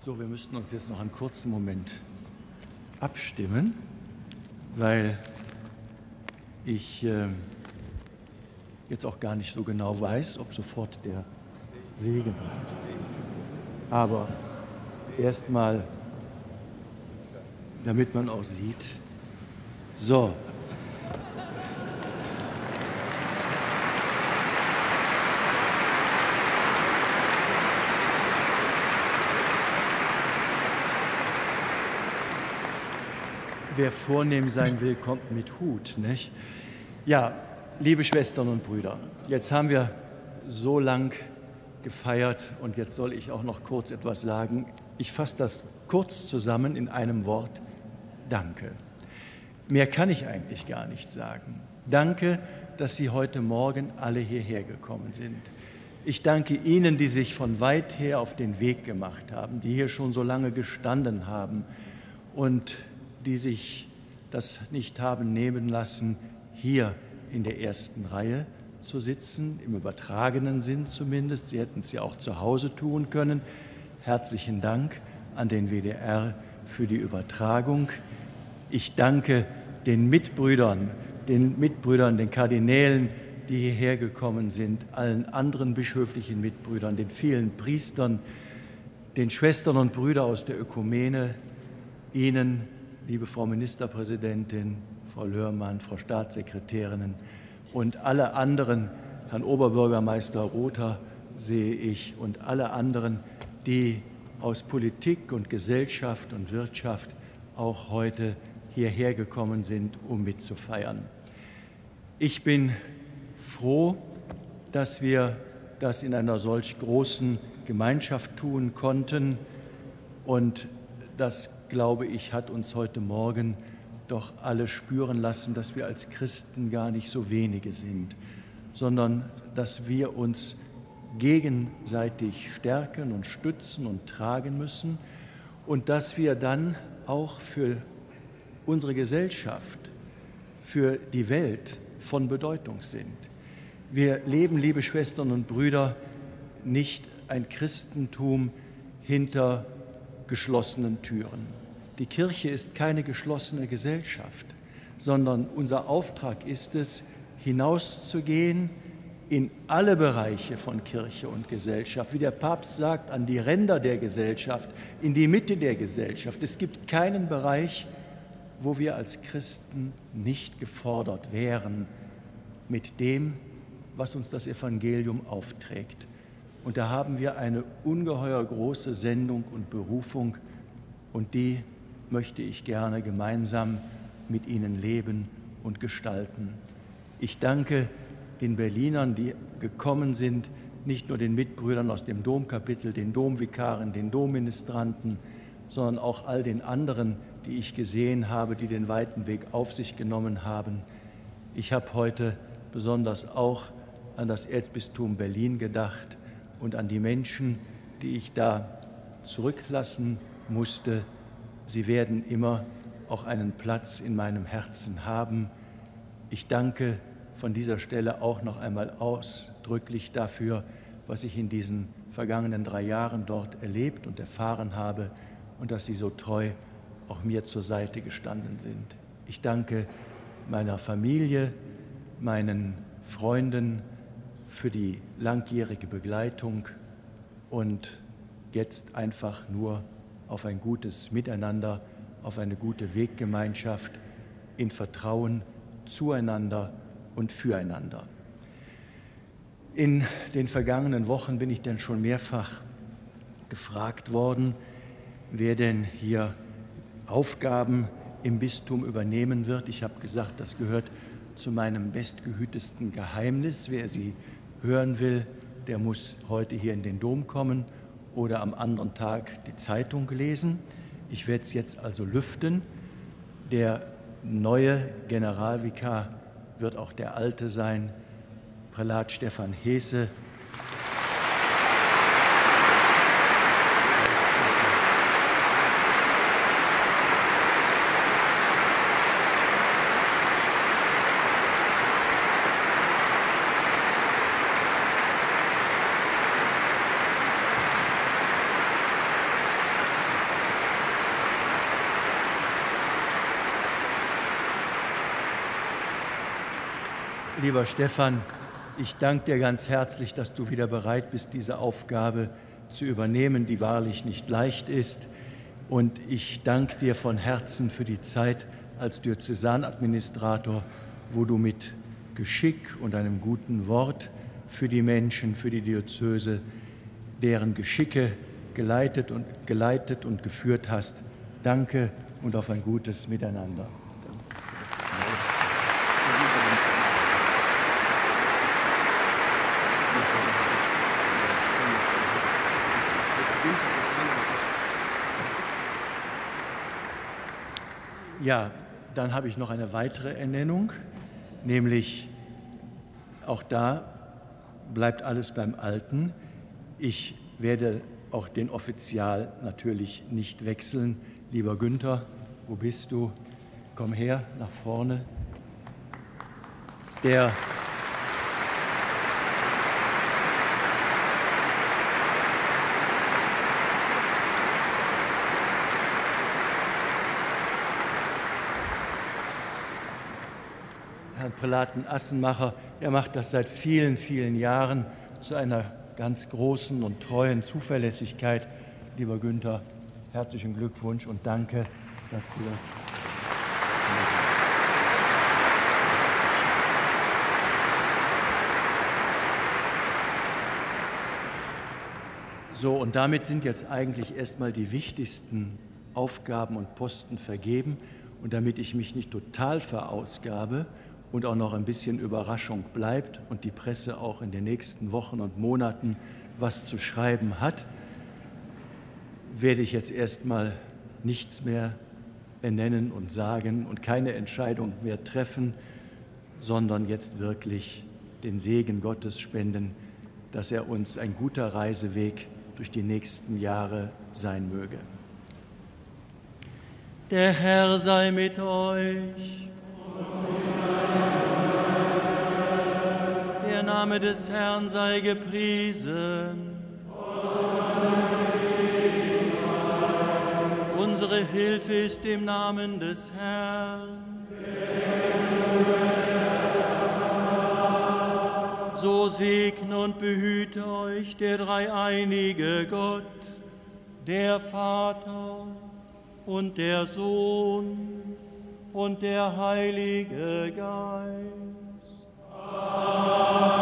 So, wir müssten uns jetzt noch einen kurzen Moment abstimmen, weil ich äh, jetzt auch gar nicht so genau weiß, ob sofort der Segen. Aber erstmal, damit man auch sieht. So, wer vornehm sein will, kommt mit Hut. Nicht? Ja, liebe Schwestern und Brüder, jetzt haben wir so lang gefeiert und jetzt soll ich auch noch kurz etwas sagen. Ich fasse das kurz zusammen in einem Wort. Danke. Mehr kann ich eigentlich gar nicht sagen. Danke, dass Sie heute Morgen alle hierher gekommen sind. Ich danke Ihnen, die sich von weit her auf den Weg gemacht haben, die hier schon so lange gestanden haben und die sich das nicht haben nehmen lassen, hier in der ersten Reihe zu sitzen, im übertragenen Sinn zumindest. Sie hätten es ja auch zu Hause tun können. Herzlichen Dank an den WDR für die Übertragung. Ich danke den Mitbrüdern, den Mitbrüdern, den Kardinälen, die hierher gekommen sind, allen anderen bischöflichen Mitbrüdern, den vielen Priestern, den Schwestern und Brüdern aus der Ökumene, Ihnen liebe Frau Ministerpräsidentin, Frau Lörmann, Frau Staatssekretärinnen und alle anderen, Herrn Oberbürgermeister Rother sehe ich und alle anderen, die aus Politik und Gesellschaft und Wirtschaft auch heute hierher gekommen sind, um mitzufeiern. Ich bin froh, dass wir das in einer solch großen Gemeinschaft tun konnten und das, glaube ich, hat uns heute Morgen doch alle spüren lassen, dass wir als Christen gar nicht so wenige sind, sondern dass wir uns gegenseitig stärken und stützen und tragen müssen und dass wir dann auch für unsere Gesellschaft, für die Welt von Bedeutung sind. Wir leben, liebe Schwestern und Brüder, nicht ein Christentum hinter geschlossenen Türen. Die Kirche ist keine geschlossene Gesellschaft, sondern unser Auftrag ist es, hinauszugehen in alle Bereiche von Kirche und Gesellschaft. Wie der Papst sagt, an die Ränder der Gesellschaft, in die Mitte der Gesellschaft. Es gibt keinen Bereich, wo wir als Christen nicht gefordert wären mit dem, was uns das Evangelium aufträgt. Und da haben wir eine ungeheuer große Sendung und Berufung und die möchte ich gerne gemeinsam mit Ihnen leben und gestalten. Ich danke den Berlinern, die gekommen sind, nicht nur den Mitbrüdern aus dem Domkapitel, den Domvikaren, den Domministranten, sondern auch all den anderen, die ich gesehen habe, die den weiten Weg auf sich genommen haben. Ich habe heute besonders auch an das Erzbistum Berlin gedacht und an die Menschen, die ich da zurücklassen musste. Sie werden immer auch einen Platz in meinem Herzen haben. Ich danke von dieser Stelle auch noch einmal ausdrücklich dafür, was ich in diesen vergangenen drei Jahren dort erlebt und erfahren habe und dass Sie so treu auch mir zur Seite gestanden sind. Ich danke meiner Familie, meinen Freunden, für die langjährige Begleitung und jetzt einfach nur auf ein gutes Miteinander auf eine gute Weggemeinschaft in Vertrauen zueinander und füreinander. In den vergangenen Wochen bin ich dann schon mehrfach gefragt worden, wer denn hier Aufgaben im Bistum übernehmen wird. Ich habe gesagt, das gehört zu meinem bestgehütesten Geheimnis. Wer sie hören will, der muss heute hier in den Dom kommen oder am anderen Tag die Zeitung lesen. Ich werde es jetzt also lüften. Der neue Generalvikar wird auch der alte sein, Prälat Stefan Hese, Lieber Stefan, ich danke dir ganz herzlich, dass du wieder bereit bist, diese Aufgabe zu übernehmen, die wahrlich nicht leicht ist. Und ich danke dir von Herzen für die Zeit als Diözesanadministrator, wo du mit Geschick und einem guten Wort für die Menschen, für die Diözese, deren Geschicke geleitet und, geleitet und geführt hast. Danke und auf ein gutes Miteinander. Ja, dann habe ich noch eine weitere Ernennung, nämlich auch da bleibt alles beim Alten. Ich werde auch den Offizial natürlich nicht wechseln. Lieber Günther, wo bist du? Komm her, nach vorne. Der Prälaten Assenmacher. Er macht das seit vielen, vielen Jahren zu einer ganz großen und treuen Zuverlässigkeit. Lieber Günther, herzlichen Glückwunsch und danke, dass du das. So, und damit sind jetzt eigentlich erstmal die wichtigsten Aufgaben und Posten vergeben. Und damit ich mich nicht total verausgabe, und auch noch ein bisschen Überraschung bleibt und die Presse auch in den nächsten Wochen und Monaten was zu schreiben hat, werde ich jetzt erstmal nichts mehr benennen und sagen und keine Entscheidung mehr treffen, sondern jetzt wirklich den Segen Gottes spenden, dass er uns ein guter Reiseweg durch die nächsten Jahre sein möge. Der Herr sei mit euch. Name des Herrn sei gepriesen. Unsere Hilfe ist im Namen des Herrn. So segne und behüte euch der dreieinige Gott, der Vater und der Sohn und der Heilige Geist. Amen.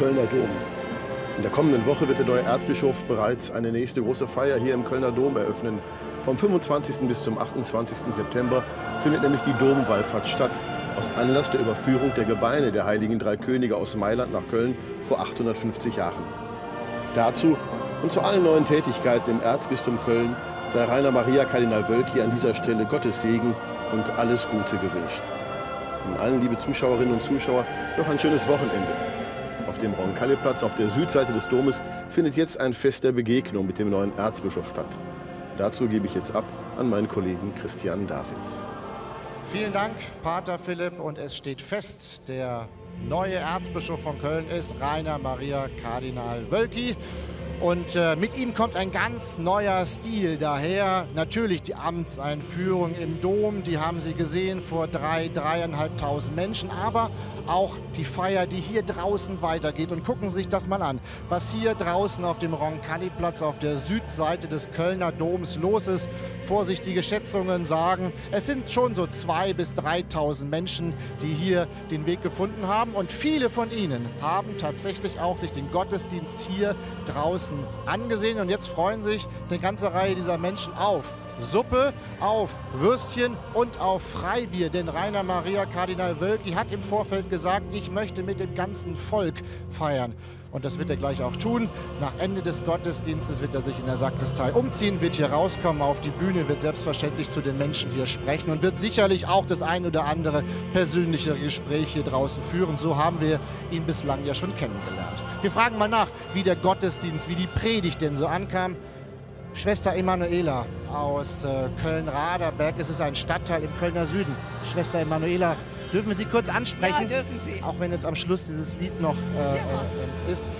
Kölner Dom. In der kommenden Woche wird der neue Erzbischof bereits eine nächste große Feier hier im Kölner Dom eröffnen. Vom 25. bis zum 28. September findet nämlich die Domwallfahrt statt, aus Anlass der Überführung der Gebeine der heiligen drei Könige aus Mailand nach Köln vor 850 Jahren. Dazu und zu allen neuen Tätigkeiten im Erzbistum Köln sei Rainer Maria Kardinal Wölki an dieser Stelle Gottes Segen und alles Gute gewünscht. Ihnen allen, liebe Zuschauerinnen und Zuschauer, noch ein schönes Wochenende. Dem Roncalli-Platz auf der Südseite des Domes findet jetzt ein Fest der Begegnung mit dem neuen Erzbischof statt. Dazu gebe ich jetzt ab an meinen Kollegen Christian David. Vielen Dank, Pater Philipp. Und es steht fest, der neue Erzbischof von Köln ist Rainer Maria Kardinal Wölki. Und äh, mit ihm kommt ein ganz neuer Stil daher. Natürlich die Amtseinführung im Dom, die haben Sie gesehen vor drei, dreieinhalbtausend Menschen. Aber auch die Feier, die hier draußen weitergeht. Und gucken Sie sich das mal an, was hier draußen auf dem Roncalli-Platz auf der Südseite des Kölner Doms los ist. Vorsichtige Schätzungen sagen, es sind schon so zwei bis 3.000 Menschen, die hier den Weg gefunden haben. Und viele von ihnen haben tatsächlich auch sich den Gottesdienst hier draußen angesehen. Und jetzt freuen sich eine ganze Reihe dieser Menschen auf Suppe, auf Würstchen und auf Freibier. Denn Rainer Maria Kardinal Wölki hat im Vorfeld gesagt, ich möchte mit dem ganzen Volk feiern. Und das wird er gleich auch tun. Nach Ende des Gottesdienstes wird er sich in der Sakristei umziehen, wird hier rauskommen auf die Bühne, wird selbstverständlich zu den Menschen hier sprechen und wird sicherlich auch das ein oder andere persönliche Gespräch hier draußen führen. So haben wir ihn bislang ja schon kennengelernt. Wir fragen mal nach, wie der Gottesdienst, wie die Predigt denn so ankam. Schwester Emanuela aus äh, Köln-Raderberg. Es ist ein Stadtteil im Kölner Süden. Schwester Emanuela, dürfen wir Sie kurz ansprechen? Ja, dürfen Sie. Auch wenn jetzt am Schluss dieses Lied noch äh, äh, ist.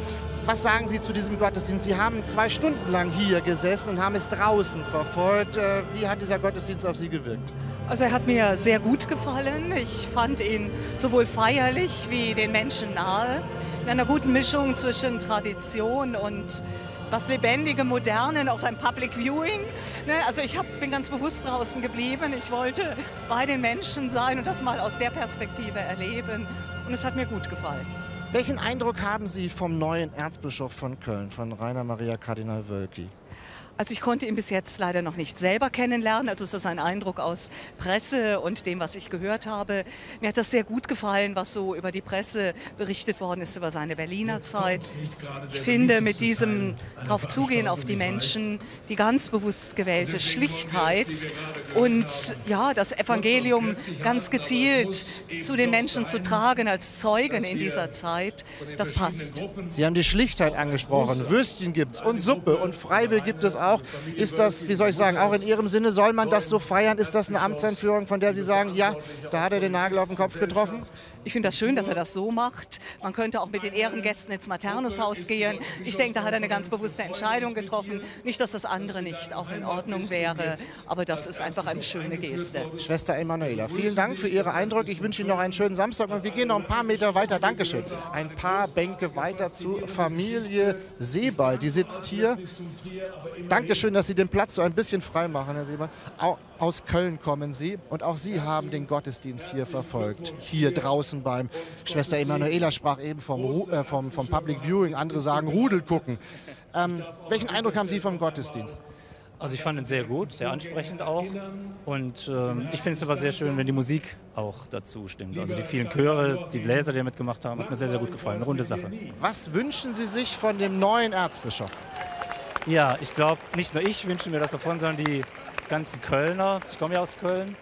Was sagen Sie zu diesem Gottesdienst? Sie haben zwei Stunden lang hier gesessen und haben es draußen verfolgt. Äh, wie hat dieser Gottesdienst auf Sie gewirkt? Also er hat mir sehr gut gefallen. Ich fand ihn sowohl feierlich wie den Menschen nahe. In einer guten Mischung zwischen Tradition und was Lebendige, Modernen, auch ein Public Viewing. Ne? Also ich hab, bin ganz bewusst draußen geblieben. Ich wollte bei den Menschen sein und das mal aus der Perspektive erleben. Und es hat mir gut gefallen. Welchen Eindruck haben Sie vom neuen Erzbischof von Köln, von Rainer Maria Kardinal Wölki? Also ich konnte ihn bis jetzt leider noch nicht selber kennenlernen. Also ist das ein Eindruck aus Presse und dem, was ich gehört habe. Mir hat das sehr gut gefallen, was so über die Presse berichtet worden ist, über seine Berliner Zeit. Ich finde, mit diesem drauf zugehen auf die Menschen, die ganz bewusst gewählte Schlichtheit und ja, das Evangelium ganz gezielt zu den Menschen zu tragen als Zeugen in dieser Zeit, das passt. Sie haben die Schlichtheit angesprochen. Würstchen gibt es und Suppe und Freibier gibt es auch. Ist das, wie soll ich sagen, auch in Ihrem Sinne, soll man das so feiern? Ist das eine Amtseinführung, von der Sie sagen, ja, da hat er den Nagel auf den Kopf getroffen? Ich finde das schön, dass er das so macht. Man könnte auch mit den Ehrengästen ins Maternushaus gehen. Ich denke, da hat er eine ganz bewusste Entscheidung getroffen. Nicht, dass das andere nicht auch in Ordnung wäre, aber das ist einfach eine schöne Geste. Schwester Emanuela, vielen Dank für Ihre Eindrücke. Ich wünsche Ihnen noch einen schönen Samstag und wir gehen noch ein paar Meter weiter. Dankeschön. Ein paar Bänke weiter zu Familie Sebal. Die sitzt hier. Dankeschön, dass Sie den Platz so ein bisschen frei machen, Herr Sebal. Aus Köln kommen Sie und auch Sie haben den Gottesdienst hier verfolgt. Hier draußen beim Schwester Emanuela sprach eben vom, äh, vom, vom Public Viewing, andere sagen Rudel gucken. Ähm, welchen Eindruck haben Sie vom Gottesdienst? Also ich fand ihn sehr gut, sehr ansprechend auch. Und ähm, ich finde es aber sehr schön, wenn die Musik auch dazu stimmt. Also die vielen Chöre, die Bläser, die mitgemacht haben, hat mir sehr, sehr gut gefallen. Eine runde Sache. Was wünschen Sie sich von dem neuen Erzbischof? Ja, ich glaube, nicht nur ich wünsche mir das davon, sondern die ganzen Kölner, ich komme ja aus Köln,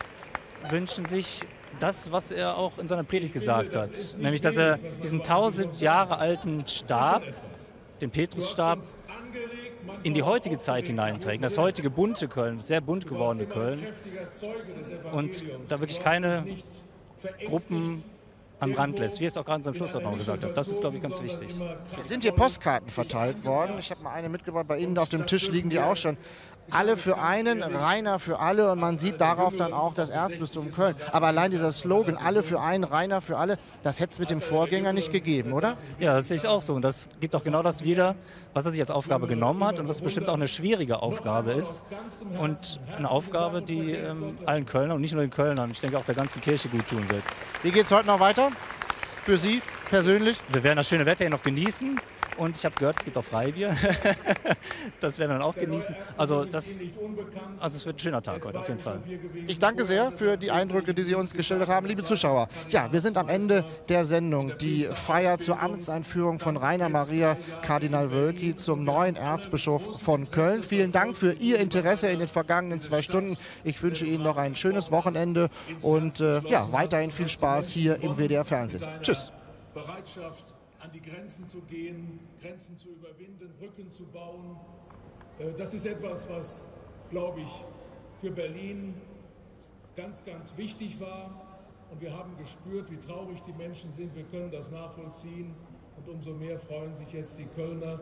wünschen sich das, was er auch in seiner Predigt gesagt hat. Nämlich, dass er diesen tausend Jahre alten Stab, den Petrusstab, in die heutige Zeit hineinträgt. Das heutige bunte Köln, sehr bunt gewordene Köln. Und da wirklich keine Gruppen am Rand lässt, wie es auch gerade am Schluss noch gesagt hat. Das ist, glaube ich, ganz wichtig. Es sind hier Postkarten verteilt worden. Ich habe mal eine mitgebracht. Bei Ihnen auf dem Tisch liegen die auch schon alle für einen, Rainer für alle und man sieht darauf dann auch das Erzbistum Köln. Aber allein dieser Slogan, alle für einen, Rainer für alle, das hätte es mit dem Vorgänger nicht gegeben, oder? Ja, das sehe ich auch so. Und das gibt auch genau das wieder, was er sich als Aufgabe genommen hat und was bestimmt auch eine schwierige Aufgabe ist. Und eine Aufgabe, die ähm, allen Kölnern und nicht nur den Kölnern, ich denke auch der ganzen Kirche gut tun wird. Wie geht es heute noch weiter? Für Sie persönlich? Wir werden das schöne Wetter hier noch genießen Und ich habe gehört, es gibt auch Freibier. das werden wir dann auch genießen. Also, das, also es wird ein schöner Tag heute auf jeden Fall. Ich danke sehr für die Eindrücke, die Sie uns geschildert haben, liebe Zuschauer. Ja, wir sind am Ende der Sendung. Die Feier zur Amtseinführung von Rainer Maria Kardinal Wölki zum neuen Erzbischof von Köln. Vielen Dank für Ihr Interesse in den vergangenen zwei Stunden. Ich wünsche Ihnen noch ein schönes Wochenende und äh, ja, weiterhin viel Spaß hier im WDR Fernsehen. Tschüss. Bereitschaft, an die Grenzen zu gehen, Grenzen zu überwinden, Brücken zu bauen. Äh, das ist etwas, was, glaube ich, für Berlin ganz, ganz wichtig war. Und wir haben gespürt, wie traurig die Menschen sind. Wir können das nachvollziehen. Und umso mehr freuen sich jetzt die Kölner.